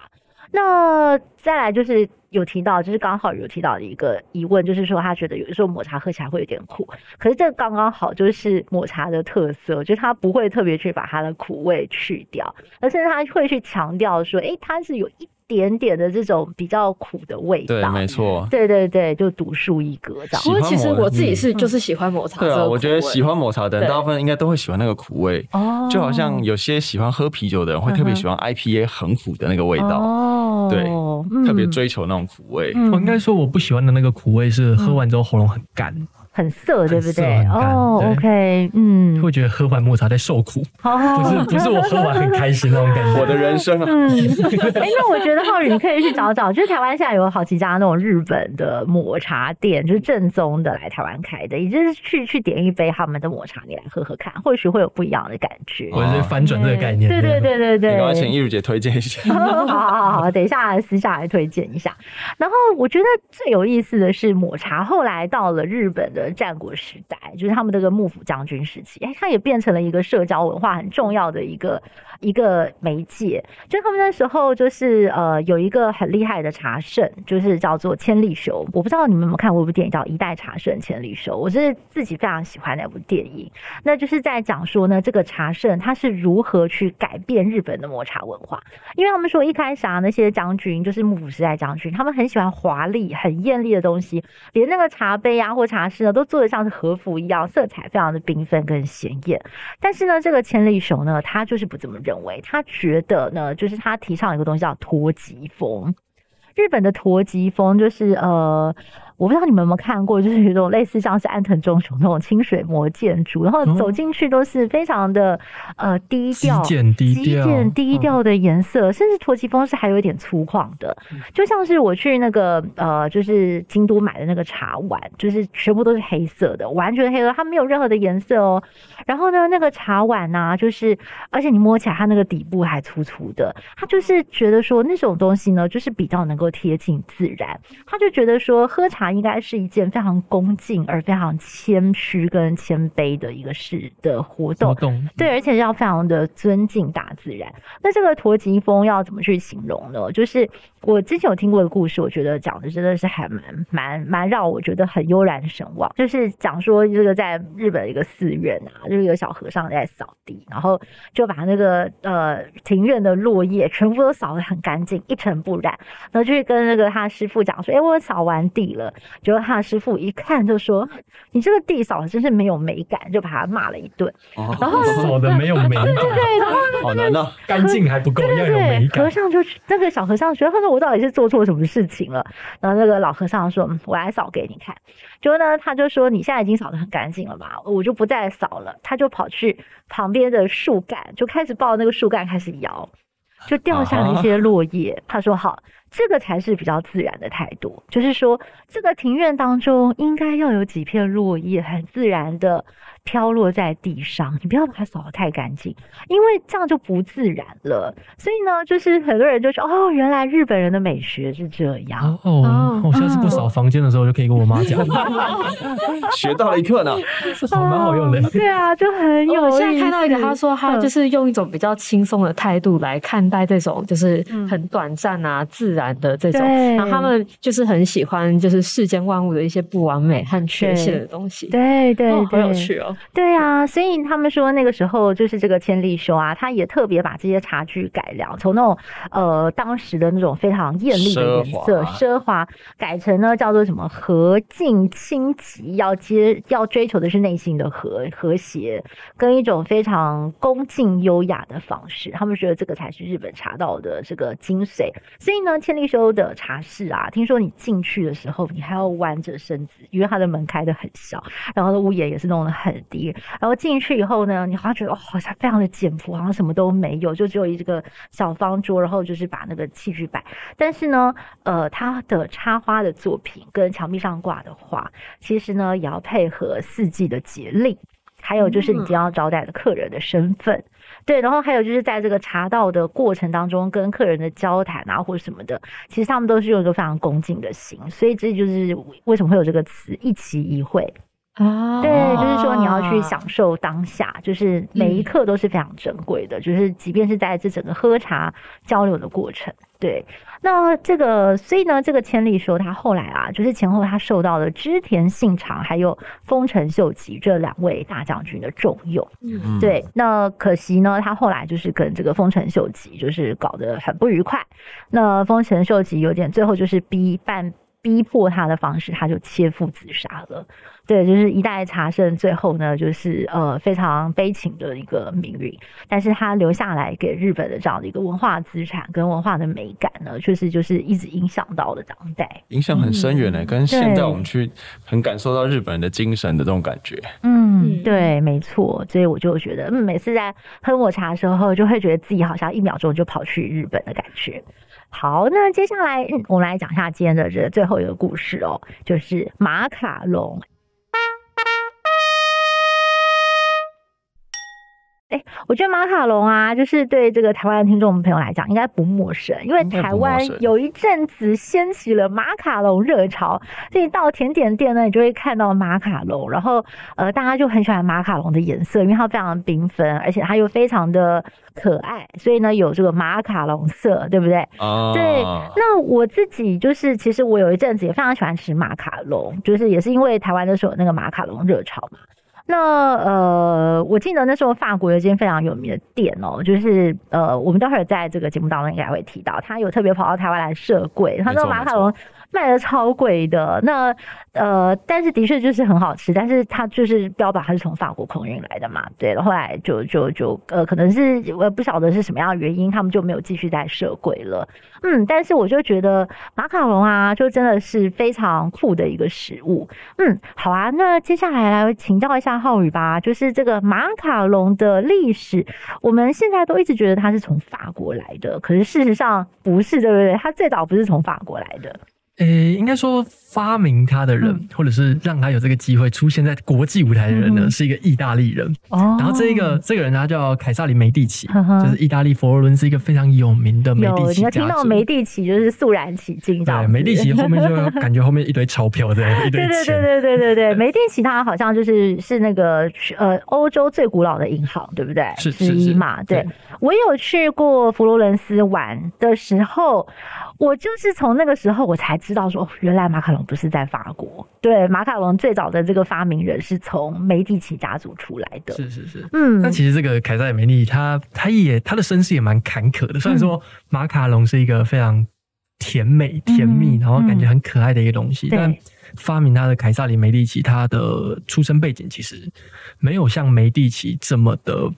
那再来就是有提到，就是刚好有提到的一个疑问，就是说他觉得有的时候抹茶喝起来会有点苦，可是这刚刚好就是抹茶的特色，就是它不会特别去把它的苦味去掉，而是他会去强调说，诶，它是有一点点的这种比较苦的味对，道。没错。对对对，就独树一格这样。不过其实我自己嗯是就是喜欢抹茶这对我觉得喜欢抹茶的人，大部分应该都会喜欢那个苦味，哦就好像有些喜欢喝啤酒的人会特别喜欢 IPA 很苦的那个味道，哦，对嗯特别追求那种苦味。嗯我应该说我不喜欢的那个苦味是喝完之后喉咙很干，很涩，对不对？哦，OK，嗯，会觉得喝完抹茶在受苦，哦，不是不是我喝完很开心那种感觉。我的人生啊，嗯，哎、那我觉得浩宇你可以去找找，就是台湾现在有好几家那种日本的抹茶店，就是正宗的来台湾开的，也就是去去点一杯他们的抹茶，你来喝喝看，或许会有不一样的感觉。我是翻转这个概念，对对对对对，你赶快请易如姐推荐一下。好好好，等一下私下来推荐一下。然后我觉得最有意思的是抹茶，后来到了日本的战国时代，就是他们这个幕府将军时期，哎，它也变成了一个社交文化很重要的一个一个媒介。就他们那时候就是呃有一个很厉害的茶圣，就是叫做千利休。我不知道你们有没有看过一部电影叫《一代茶圣千利休》，我是自己非常喜欢那部电影。那就是在讲说呢，这个茶圣他是如何去改变日本的抹茶文化。因为他们说一开始啊，那些将军就是幕府时代将军，他们很喜欢华丽、很艳丽的东西，连那个茶杯啊或茶室呢，都都做的像是和服一样，色彩非常的缤纷跟鲜艳。但是呢，这个千里熊呢，他就是不这么认为，他觉得呢，就是他提倡一个东西叫脱吉风。日本的陀吉风就是呃，我不知道你们有没有看过，就是有一种类似像是安藤忠雄那种清水模建筑，然后哦走进去都是非常的呃低调、极简低极调简低调的颜色，甚至陀吉风是还有一点粗犷的，就像是我去那个呃，就是京都买的那个茶碗，就是全部都是黑色的，完全黑色，它没有任何的颜色哦。然后呢，那个茶碗呢、就是而且你摸起来它那个底部还粗粗的，他就是觉得说那种东西呢，就是比较能够贴近自然。他就觉得说喝茶应该是一件非常恭敬而非常谦虚跟谦卑的一个事的活动活。动，对，而且要非常的尊敬大自然。那这个驼吉风要怎么去形容呢？就是我之前有听过的故事，我觉得讲的真的是还蛮蛮蛮让我觉得很悠然神往。就是讲说这个在日本的一个寺院啊，就是有小和尚在扫地，然后就把那个呃庭院的落叶全部都扫得很干净，一尘不染。然后就去跟那个他师傅讲说：“哎、我扫完地了。”结果他的师傅一看就说：“ 你这个地扫的真是没有美感。”就把他骂了一顿。然后扫的没有美感，对，然后好难哦。干净还不够，要有美，感。和尚就那个小和尚觉得，他说我到底是做错什么事情了？然后那个老和尚说，嗯，我来扫给你看。结果呢，他就说你现在已经扫得很干净了吧，我就不再扫了。他就跑去旁边的树干，就开始抱那个树干开始摇，就掉下了一些落叶。他说好。这个才是比较自然的态度，就是说，这个庭院当中应该要有几片落叶，很自然的飘落在地上，你不要把它扫得太干净，因为这样就不自然了。所以呢，就是很多人就说，哦，原来日本人的美学是这样。哦哦，我下次不扫房间的时候就可以跟我妈讲 学到了一课呢。这蛮好用的。哦对啊，就很有。我现在看到一个，他说他嗯就是用一种比较轻松的态度来看待这种就是嗯很短暂啊、自然的这种，然后他们就是很喜欢就是世间万物的一些不完美和缺陷的东西。对对哦，好，有趣哦！对啊，所以他们说那个时候就是这个千利休啊，他也特别把这些茶具改良，从那种呃当时的那种非常艳丽的颜色奢华，改成呢叫做什么和静清奇，要接要追求的是内心的和和谐，跟一种非常恭敬优雅的方式。他们觉得这个才是日本茶道的这个精髓。所以呢，千利休的茶室啊，听说你进去的时候，你还要弯着身子，因为它的门开的很小，然后屋檐也是弄得很低。然后进去以后呢，你好像觉得哦，好像非常的简朴，好像什么都没有，就只有一个小方桌，然后就是把那个器具摆。但是呢，呃，它的插花的作品跟墙壁上挂的画，其实呢也要配合四季的节令。还有就是你今天要招待的客人的身份，对，然后还有就是在这个茶道的过程当中，跟客人的交谈啊或者什么的，其实他们都是用一个非常恭敬的心，所以这就是为什么会有这个词一期一会。啊，对，就是说你要去享受当下，就是每一刻都是非常珍贵的，就是即便是在这整个喝茶交流的过程，对。那这个，所以呢，这个千利说他后来啊，就是前后他受到了织田信长还有丰臣秀吉这两位大将军的重用，嗯，对，那可惜呢，他后来就是跟这个丰臣秀吉就是搞得很不愉快。那丰臣秀吉有点最后就是逼办逼迫他的方式，他就切腹自杀了。对，就是一代茶圣最后呢，就是呃非常悲情的一个命运，但是他留下来给日本的这样的一个文化资产跟文化的美感呢，确实就是一直影响到了当代，影响很深远呢、跟现在我们去很感受到日本人的精神的这种感觉。嗯，嗯对，没错，所以我就觉得，嗯，每次在喝抹茶的时候，就会觉得自己好像一秒钟就跑去日本的感觉。好，那接下来，嗯，我们来讲一下今天的这最后一个故事哦，就是马卡龙。哎，我觉得马卡龙啊，就是对这个台湾的听众朋友来讲，应该不陌生，因为台湾有一阵子掀起了马卡龙热潮，所以到甜点店呢，你就会看到马卡龙，然后呃，大家就很喜欢马卡龙的颜色，因为它非常的缤纷，而且它又非常的可爱，所以呢有这个马卡龙色，对不对？啊，对，那我自己就是，其实我有一阵子也非常喜欢吃马卡龙，就是也是因为台湾的时候有那个马卡龙热潮嘛。那呃，我记得那时候法国有一间非常有名的店哦，就是呃，我们待会儿在这个节目当中应该会提到，他有特别跑到台湾来设柜，他那个没错马卡龙卖的超贵的。那呃，但是的确就是很好吃，但是它就是标榜它是从法国空运来的嘛，对。后来就就就呃，可能是我不晓得是什么样的原因，他们就没有继续再设柜了。嗯，但是我就觉得马卡龙啊，就真的是非常酷的一个食物。嗯，好啊，那接下来来请教一下浩宇吧，就是这个马卡龙的历史，我们现在都一直觉得它是从法国来的，可是事实上不是，对不对？它最早不是从法国来的。诶、应该说发明它的人，嗯或者是让他有这个机会出现在国际舞台的人呢，嗯是一个意大利人。哦然后这一个这个人他叫凯撒里梅蒂奇，呵呵就是意大利佛罗伦斯一个非常有名的梅有，蒂奇你要听。到梅蒂奇就是肃然起敬，对，梅蒂奇后面就感觉后面一堆钞票在，一堆对对。对对对对对，梅蒂奇他好像就是是那个呃欧洲最古老的银行，对不对？是之是是一嘛。对对我有去过佛罗伦斯玩的时候，我就是从那个时候我才知道说，哦，原来马卡龙不是在法国。对，马卡龙最早的这个发明人是从梅蒂奇家族出来的。是是是。嗯那，其实这个凯撒里梅利，他他也他的身世也蛮坎坷的。虽然说马卡龙是一个非常甜美、甜蜜，嗯然后感觉很可爱的一个东西，对但发明他的凯撒里梅利奇，他的出生背景其实没有像梅蒂奇这么的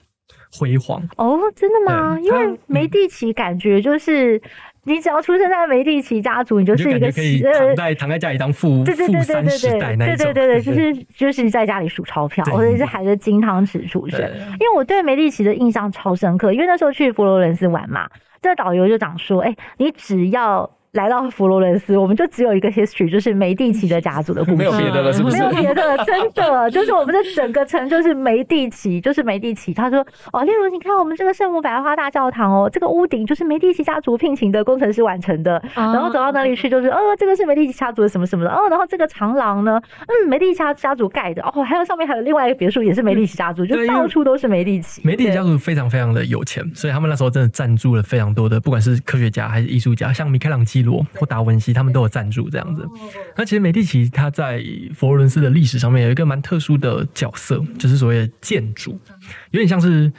辉煌。哦，真的吗？因为梅蒂奇感觉就是。你只要出生在梅第奇家族，你就是一个呃躺在躺在家里当富对对对对富三对对十代那对对对对，就是就是在家里数钞票，对或者是含着金汤匙出生。因为我对梅第奇的印象超深刻，因为那时候去佛罗伦斯玩嘛，这导游就讲说，哎、你只要来到佛罗伦斯，我们就只有一个 history，就是梅蒂奇的家族的故事，没有别的了，是不是？没有别的了，真的就是我们的整个城就是梅蒂奇，就是梅蒂奇。他说哦，例如你看我们这个圣母百花大教堂哦，这个屋顶就是梅蒂奇家族聘请的工程师完成的。然后走到哪里去就是，哦，这个是梅蒂奇家族的什么什么的，哦，然后这个长廊呢，嗯，梅蒂奇家家族盖的，哦，还有上面还有另外一个别墅也是梅蒂奇家族，就到处都是梅蒂奇。梅蒂奇家族非常非常的有钱，所以他们那时候真的赞助了非常多的，不管是科学家还是艺术家，像米开朗基罗或达文西，他们都有赞助这样子。那其实美第奇他在佛罗伦斯的历史上面有一个蛮特殊的角色，就是所谓的建筑，有点像是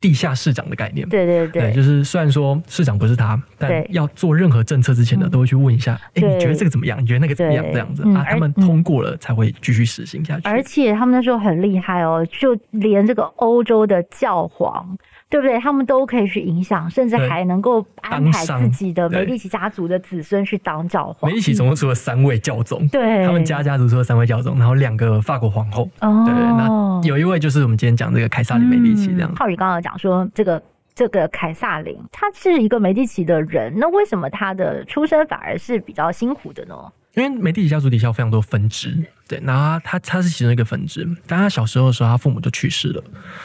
地下市长的概念。对对对，就是虽然说市长不是他，但要做任何政策之前呢，嗯都会去问一下，哎、你觉得这个怎么样？你觉得那个怎么样？这样子嗯啊，他们通过了才会继续实行下去。而且他们那时候很厉害哦，就连这个欧洲的教皇，对不对？他们都可以去影响，甚至还能够安排自己的对梅利奇家族的子孙去当教皇。梅利奇总共出了三位教宗，对他们家家族出了三位教宗，然后两个法国皇后。哦，对，那有一位就是我们今天讲这个凯撒里梅利奇这样嗯。浩宇刚刚讲讲说这个。这个凯撒林，他是一个梅蒂奇的人，那为什么他的出生反而是比较辛苦的呢？因为梅蒂奇家族底下有非常多分支，对，那他他是其中一个分支，但他小时候的时候，他父母就去世了，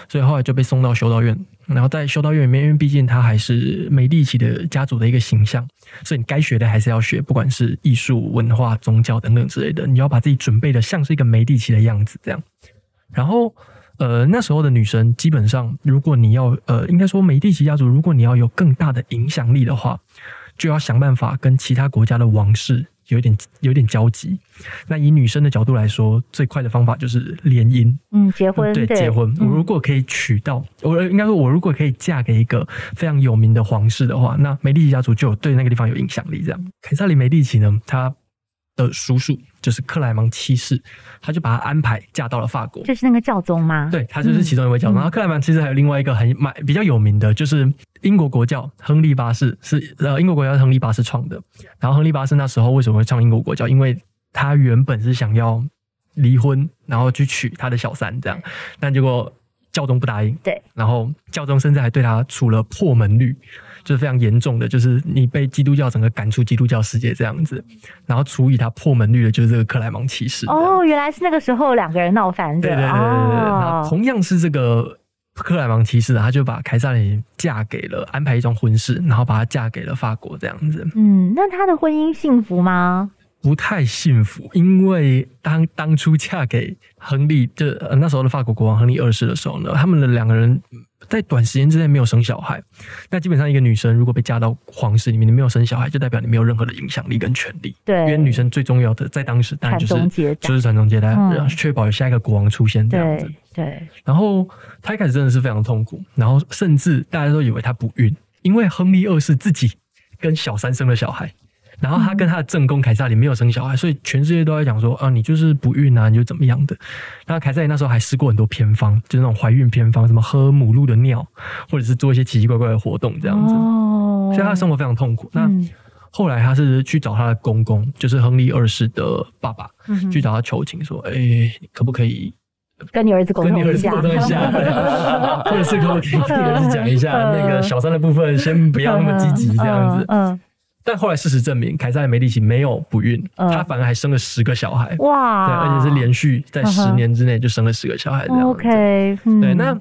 所以后来就被送到修道院，然后在修道院里面，因为毕竟他还是梅蒂奇的家族的一个形象，所以你该学的还是要学，不管是艺术、文化、宗教等等之类的，你要把自己准备的像是一个梅蒂奇的样子这样，然后。呃，那时候的女生基本上，如果你要呃，应该说美第奇家族，如果你要有更大的影响力的话，就要想办法跟其他国家的王室有一点有一点交集。那以女生的角度来说，最快的方法就是联姻，嗯，结婚对，结婚。我嗯如果可以娶到，我应该说，我如果可以嫁给一个非常有名的皇室的话，那美第奇家族就有对那个地方有影响力。这样，凯撒琳美第奇呢，他的叔叔，就是克莱芒七世，他就把他安排嫁到了法国。就是那个教宗吗？对，他就是其中一位教宗。嗯然后克莱芒其实还有另外一个很蛮比较有名的，就是英国国教亨利八世是呃英国国教亨利八世创的。然后亨利八世那时候为什么会创英国国教？因为他原本是想要离婚，然后去娶他的小三这样，但结果教宗不答应。对，然后教宗甚至还对他处了破门律。就是非常严重的，就是你被基督教整个赶出基督教世界这样子，然后除以他破门率的，就是这个克莱芒骑士。哦，原来是那个时候两个人闹翻的。对对对对对同样是这个克莱芒骑士，他就把凯撒琳嫁给了，安排一桩婚事，然后把她嫁给了法国这样子。嗯，那他的婚姻幸福吗？不太幸福，因为当当初嫁给亨利，就、呃、那时候的法国国王亨利二世的时候呢，他们的两个人在短时间之内没有生小孩。那基本上一个女生如果被嫁到皇室里面，你没有生小孩，就代表你没有任何的影响力跟权利。对，因为女生最重要的在当时当然就是就是传宗接代，嗯确保有下一个国王出现这样子对。对，然后她一开始真的是非常痛苦，然后甚至大家都以为她不孕，因为亨利二世自己跟小三生了小孩，然后他跟他的正宫凯撒琳没有生小孩，所以全世界都在讲说啊，你就是不孕啊，你就怎么样的。那凯撒琳那时候还试过很多偏方，就是那种怀孕偏方，什么喝母鹿的尿，或者是做一些奇奇怪怪的活动这样子，哦，所以他的生活非常痛苦。那嗯。后来他是去找他的公公，就是亨利二世的爸爸，嗯去找他求情说，哎、你可不可以跟你儿子沟通一下，子沟通一下，对 或者是跟我跟你儿子讲一下嗯。那个小三的部分，先不要那么积极这样子。嗯，但后来事实证明，凯撒琳梅利奇没有不孕，嗯。她反而还生了十个小孩，哇。对，哇，而且是连续在十年之内就生了十个小孩这样子。OK，嗯。对，那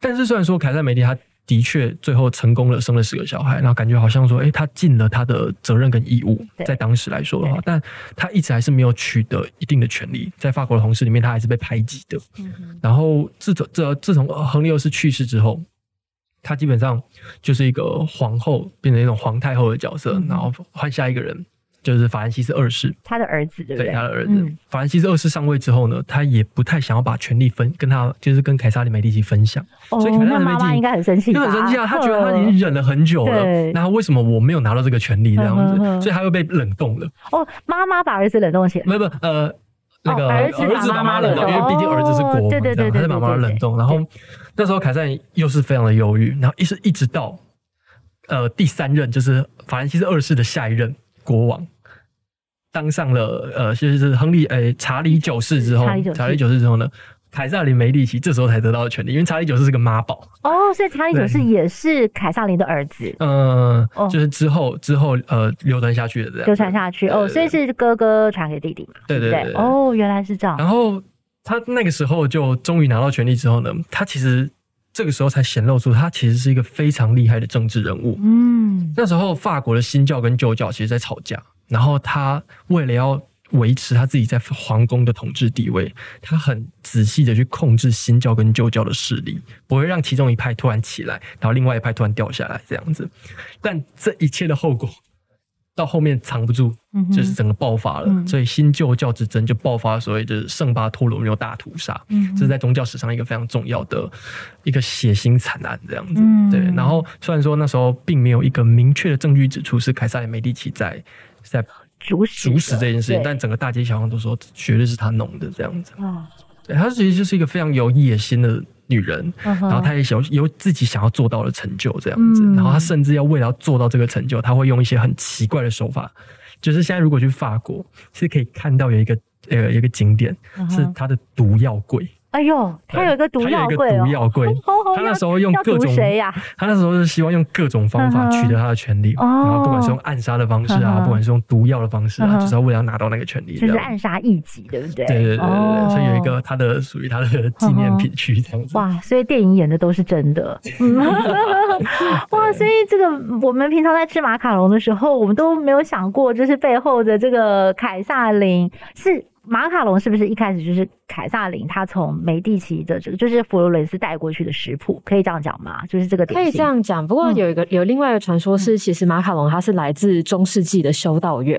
但是虽然说凯撒梅利他的确最后成功了，生了十个小孩，然后感觉好像说，诶，他尽了他的责任跟义务对，在当时来说的话对，但他一直还是没有取得一定的权利，在法国的同事里面，他还是被排挤的。嗯哼。然后自从这自从亨利二世去世之后，他基本上就是一个皇后，变成一种皇太后的角色，嗯然后换下一个人。就是法兰西斯二世，他的儿子对不对对？他的儿子。嗯法兰西斯二世上位之后呢，他也不太想要把权力分跟他，就是跟凯撒琳梅利奇分享。哦所以凯撒那琳梅利奇应该很生气吧，就很生气啊！他觉得他已经忍了很久了对，然后为什么我没有拿到这个权利这样子？所以他又被冷冻了。哦，妈妈把儿子冷冻起来，没有，不呃，那个哦儿子妈妈妈冷冻，因为毕竟儿子是国王，他是把妈妈冷冻。然后那时候凯撒又是非常的忧郁，然后一直一直到呃第三任，就是法兰西斯二世的下一任国王。当上了呃，就是亨利诶查理九世之后查理九世之后呢，凯撒琳梅利奇这时候才得到的权利，因为查理九世是个妈宝，哦，所以查理九世也是凯撒琳的儿子，嗯、哦。就是之后之后呃流传下去的这样，流传下去哦，所以是哥哥传给弟弟。嘛，对对对。哦，原来是这样，然后他那个时候就终于拿到权力之后呢，他其实这个时候才显露出他其实是一个非常厉害的政治人物。嗯，那时候法国的新教跟旧教其实在吵架，然后他为了要维持他自己在皇宫的统治地位，他很仔细的去控制新教跟旧教的势力，不会让其中一派突然起来，然后另外一派突然掉下来这样子。但这一切的后果到后面藏不住，就是整个爆发了，嗯。所以新旧教之争就爆发，所谓就是圣巴托罗缪大屠杀，嗯这是在宗教史上一个非常重要的一个血腥惨案，这样子。嗯。对，然后虽然说那时候并没有一个明确的证据指出是凯撒琳梅利奇在在主使主使这件事情，但整个大街小巷都说绝对是他弄的这样子。啊，对，她其实就是一个非常有野心的女人，然然后她也想有自己想要做到的成就这样子，嗯然后她甚至要为了要做到这个成就，她会用一些很奇怪的手法。就是现在如果去法国，是可以看到有一个呃有一个景点嗯是它的毒药柜，哎呦，他有一个毒药柜哦毒，药柜哦哦，他那时候用各种谁呀？他那时候是希望用各种方法取得他的权利，哦然后不管是用暗杀的方式啊，不管是用毒药的方式啊，就是要为了要拿到那个权利，就是暗杀异己，对不对？对对对对所以有一个他的属于他的纪念品区这样子。哇，所以电影演的都是真的。嗯哇，所以这个我们平常在吃马卡龙的时候，我们都没有想过，就是背后的这个凯撒琳是马卡龙，是不是一开始就是凯撒琳他从梅第奇的这个就是佛罗伦斯带过去的食谱，可以这样讲吗？就是这个点可以这样讲，不过嗯有一个、有另外一个传说是，其实马卡龙它是来自中世纪的修道院，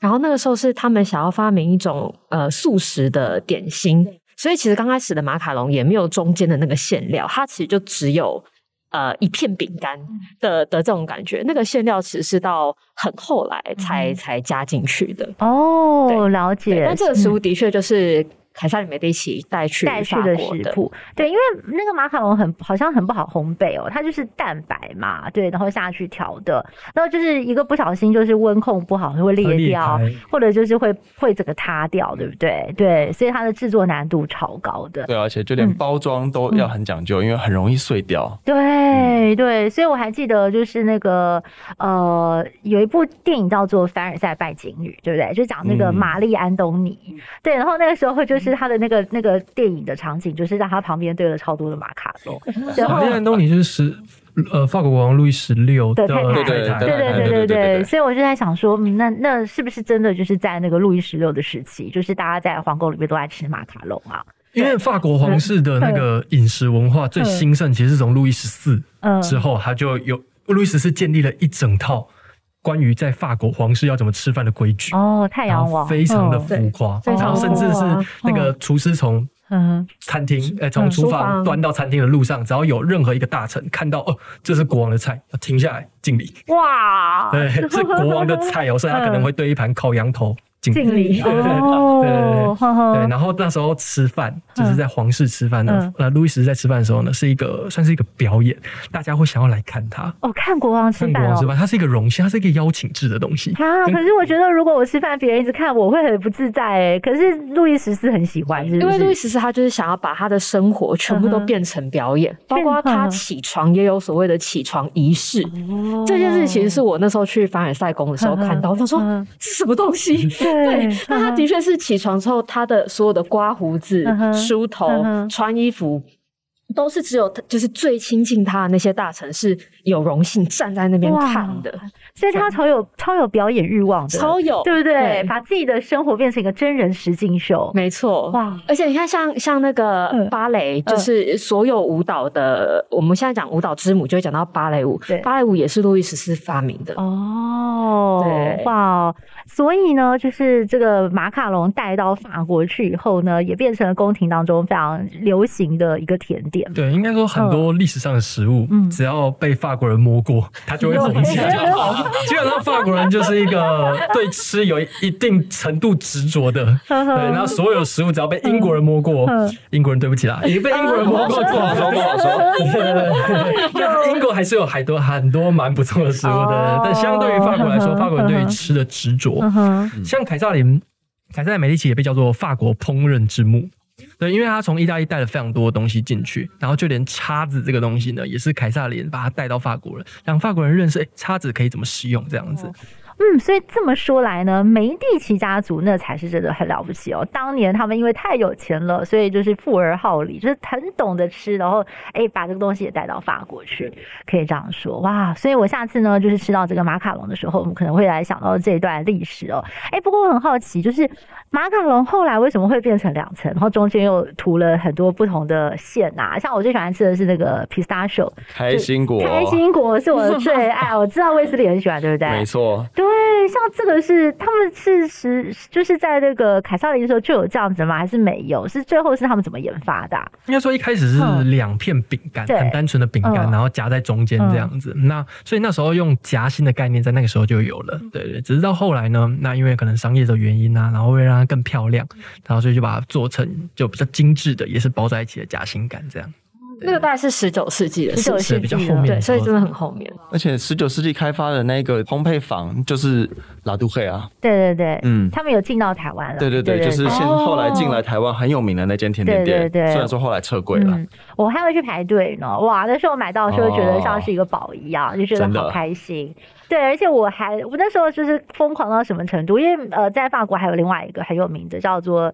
然后那个时候是他们想要发明一种呃素食的点心，所以其实刚开始的马卡龙也没有中间的那个馅料，它其实就只有呃一片饼干的的这种感觉。那个馅料其实是到很后来才、才加进去的。哦，对了解。但这个食嗯物的确就是凯撒里梅第奇带去带去的食谱，对，因为那个马卡龙很好像很不好烘焙哦，它就是蛋白嘛，对，然后下去调的，然后就是一个不小心就是温控不好会裂裂掉，或者就是会会整个塌掉，对不对？对，所以它的制作难度超高的。对，而且就连嗯包装都要很讲究，因为很容易碎掉。对对，所以我还记得就是那个呃，有一部电影叫做《凡尔赛拜金女》，对不对？就讲那个嗯玛丽安东尼。对，然后那个时候就是是他的那个那个电影的场景，就是让他旁边堆了超多的马卡龙。然后安东尼是十呃法国国王路易十六的，对对对对对对对。所以我就在想说，那那是不是真的就是在那个路易十六的时期，就是大家在皇宫里面都爱吃马卡龙啊？因为法国皇室的那个饮食文化最兴盛，其实是从路易十四之后，他就有路易十四建立了一整套。关于在法国皇室要怎么吃饭的规矩，哦，太阳王非常的嗯。浮夸，然后甚至是那个厨师从嗯。餐厅，呃，从嗯厨房厨房。端到餐厅的路上，只要有任何一个大臣看到哦，这是国王的菜，要停下来敬礼。哇，对，是国王的菜哦，所以他可能会对一盘烤羊头敬敬礼对对对哦，对对然后那时候吃饭就是在皇室吃饭嗯呢。呃，路易十在吃饭的时候呢，是一个算是一个表演，大家会想要来看他哦，看国王吃饭国王吃饭，它是一个荣幸，它是一个邀请制的东西。啊！可是我觉得，如果我吃饭，别人一直看我，会很不自在哎。可是路易十四很喜欢，是不是？因为路易十四他就是想要把他的生活全部都变成表演，包括他嗯起床也有所谓的起床仪式。哦这件事其实是我那时候去凡尔赛宫的时候看到，我想说嗯这是什么东西？对对，那他的确是起床之后，他的所有的刮胡子梳头穿衣服。都是只有就是最亲近他的那些大臣是有荣幸站在那边看的，所以他超有超有表演欲望的，超有对不对？对把自己的生活变成一个真人实境秀，没错，哇！而且你看像，像那个嗯芭蕾，就是所有舞蹈的，我们现在讲舞蹈之母，就会讲到芭蕾舞对。芭蕾舞也是路易十四发明的。哦，对哇！所以呢，就是这个马卡龙带到法国去以后呢，也变成了宫廷当中非常流行的一个甜点。对，应该说很多历史上的食物，嗯只要被法国人摸过，它就会红起来。基本上法国人就是一个对吃有一定程度执着的，对。然后所有食物只要被英国人摸过嗯，英国人对不起啦，也被英国人摸过，不好说，不好说。英国还是有很多很多蛮不错的食物哦的，但相对于法国来说，法国人对于吃的执着，像凯撒林，凯撒林美第奇也被叫做法国烹饪之母。对，因为他从意大利带了非常多的东西进去，然后就连叉子这个东西呢，也是凯撒林把他带到法国人，让法国人认识，哎，叉子可以怎么使用这样子。嗯，所以这么说来呢，梅第奇家族那才是真的很了不起哦。当年他们因为太有钱了，所以就是富而好礼，就是很懂得吃，然后哎把这个东西也带到法国去，可以这样说哇。所以我下次呢，就是吃到这个马卡龙的时候，我们可能会来想到这一段历史哦。哎，不过我很好奇，就是马卡龙后来为什么会变成两层，然后中间又涂了很多不同的馅啊？像我最喜欢吃的是那个 pistachio 开心果，开心果是我的最爱，我知道卫斯理很喜欢，对不对？没错，对，像这个是他们是实就是在那个凯撒林的时候就有这样子吗？还是没有？是最后是他们怎么研发的啊、应该说一开始是嗯两片饼干，对很单纯的饼干，嗯然后夹在中间这样子。那所以那时候用夹心的概念，在那个时候就有了。嗯对对，只是到后来呢，那因为可能商业的原因啊，然后为了让它更漂亮，然后所以就把它做成就比较精致的，也是包在一起的夹心感这样。那个大概是十九世纪的事19情，是比较世纪的后面对，所以真的很后面。而且十九世纪开发的那个烘焙坊就是拉杜黑啊，对对对，嗯他们有进到台湾了。对对对，就是先后来进来台湾很有名的那间甜点店，对对对虽然说后来撤柜了，嗯，我还会去排队呢。哇，那时候买到的时候觉得像是一个宝一样，就觉得好开心。对，而且我还我那时候就是疯狂到什么程度？因为呃，在法国还有另外一个很有名的叫做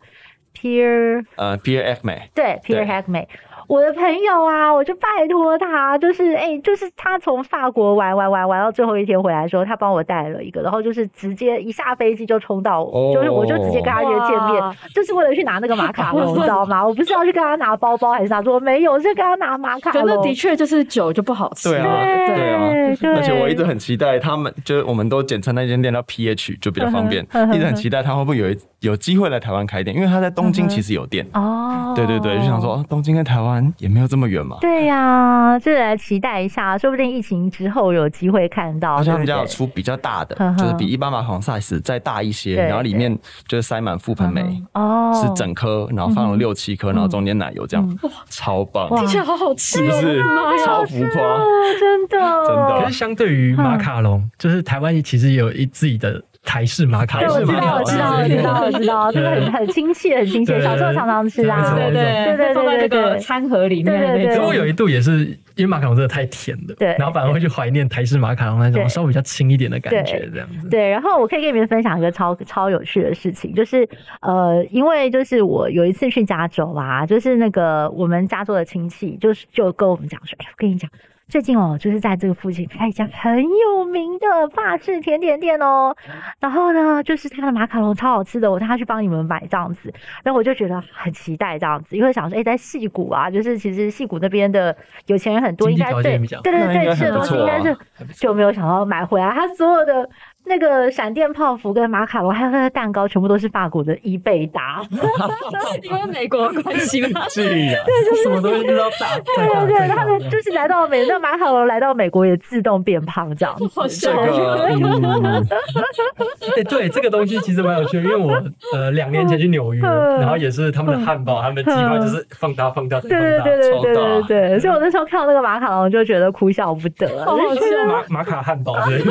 Pierre，呃，Pierre e a 对 Pierre Hackmay。我的朋友啊，我就拜托他，就是哎、就是他从法国玩玩玩玩到最后一天回来的时候，他帮我带了一个，然后就是直接一下飞机就冲到就是我就直接跟他约见面，就是为了去拿那个马卡龙，你知道吗？我不是要去跟他拿包包还是啥，说没有，是跟他拿马卡龙。可那的确就是酒就不好吃。对啊而且我一直很期待他们，就是我们都简称那间店叫 PH，就比较方便一直很期待他会不会有一有机会来台湾开店，因为他在东京其实有店。哦，对对对，就想说哦东京跟台湾也没有这么远嘛。对呀、就来期待一下，说不定疫情之后有机会看到。而且他们家有出比较大的呵呵，就是比一般马卡龙 size 再大一些，然后里面就是塞满覆盆梅，哦，是整颗，然后放了六七颗，然后中间奶油这样，超棒，哇。听起来好好吃哦！是不是？超浮夸？哦，真的，真的。可是相对于马卡龙，就是台湾其实也有一自己的台式马卡对，龙，我知道，我知道，我知道，我知道，这个很很亲切，很亲切，小时候常常吃啊。对对对对放在那对对个餐盒里面的对对。对有一度也是因为马卡龙真的太甜了，对。然后反而会去怀念台式马卡龙那对。种稍微比较轻一点的感觉对，这样子。对，然后我可以跟你们分享一个超超有趣的事情，就是呃，因为就是我有一次去加州啊，就是那个我们加州的亲戚，就是就跟我们讲说，哎，我跟你讲。最近哦，就是在这个附近开一家很有名的法式甜点店哦，然后呢，就是它的马卡龙超好吃的，我叫他去帮你们买这样子，然后我就觉得很期待这样子，因为想说，哎，在戏谷啊，就是其实戏谷那边的有钱人很多，应该对对对对，那应该吃的东西应该是就没有想到买回来，他所有的那个闪电泡芙跟马卡龙，还有它的蛋糕，全部都是法国的伊贝达。因为美国的关系吗？是啊，什么东西都要大，再大对对，再大他们就是来到美，那马卡龙来到美国也自动变胖这样子。好笑这个嗯，哎、对这个东西其实蛮有趣的，因为我呃两年前去纽约，嗯然后也是他们的汉堡、他们的鸡块就是放大、放大再对对放大。对对对对超大对，所以我那时候看到那个马卡龙，就觉得哭笑不得。好好笑马马卡汉堡对，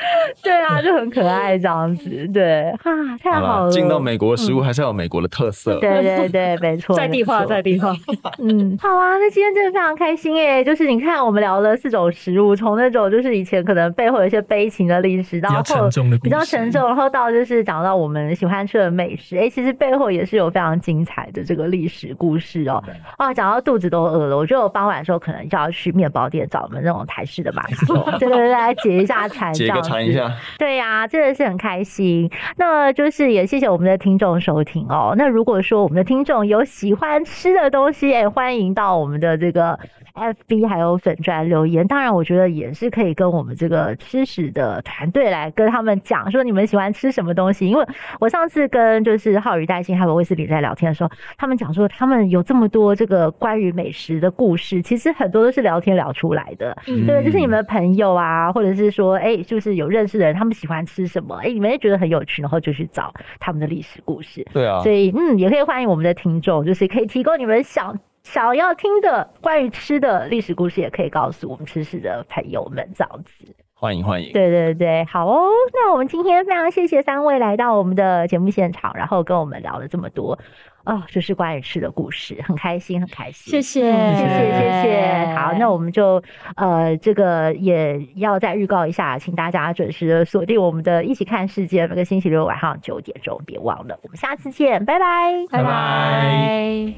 对啊，就很可爱这样子。对啊，太好了。进到美国的食物还是要有美国的特色。对对对，没错，在地化，在地化。嗯，好啊，那今天真的非常开心耶，就是你看我们聊了四种食物，从那种就是以前可能背后有一些悲情的历史，到比较沉重的故事比较沉重，然后到就是讲到我们喜欢吃的美食，诶，其实背后也是有非常精彩的这个历史故事哦。啊，讲到肚子都饿了，我觉得我傍晚的时候可能就要去面包店找我们那种台式的马卡龙，对对对，来解一下馋，谈一。下，对呀、真的是很开心。那就是也谢谢我们的听众收听哦。那如果说我们的听众有喜欢吃的东西，哎，欢迎到我们的这个 FB 还有粉专留言。当然，我觉得也是可以跟我们这个吃食的团队来跟他们讲说你们喜欢吃什么东西。因为我上次跟就是浩宇、戴欣还有威斯理在聊天的时候，他们讲说他们有这么多这个关于美食的故事，其实很多都是聊天聊出来的。嗯对，就是你们的朋友啊，或者是说，哎、就是有认识的人，他们喜欢吃什么，哎、你们也觉得很有趣，然后就去找他们的历史故事。对啊所，以，嗯，也可以欢迎我们的听众，就是可以提供你们想想要听的关于吃的历史故事，也可以告诉我们吃食的朋友们，这样子。欢迎欢迎。对对对，好哦。那我们今天非常谢谢三位来到我们的节目现场，然后跟我们聊了这么多。哦，就是关于吃的故事，很开心，很开心。谢谢，谢谢谢谢。好，那我们就呃，这个也要再预告一下，请大家准时地锁定我们的《一起看世界》，每个星期六晚上九点钟，别忘了。我们下次见，拜拜，拜拜。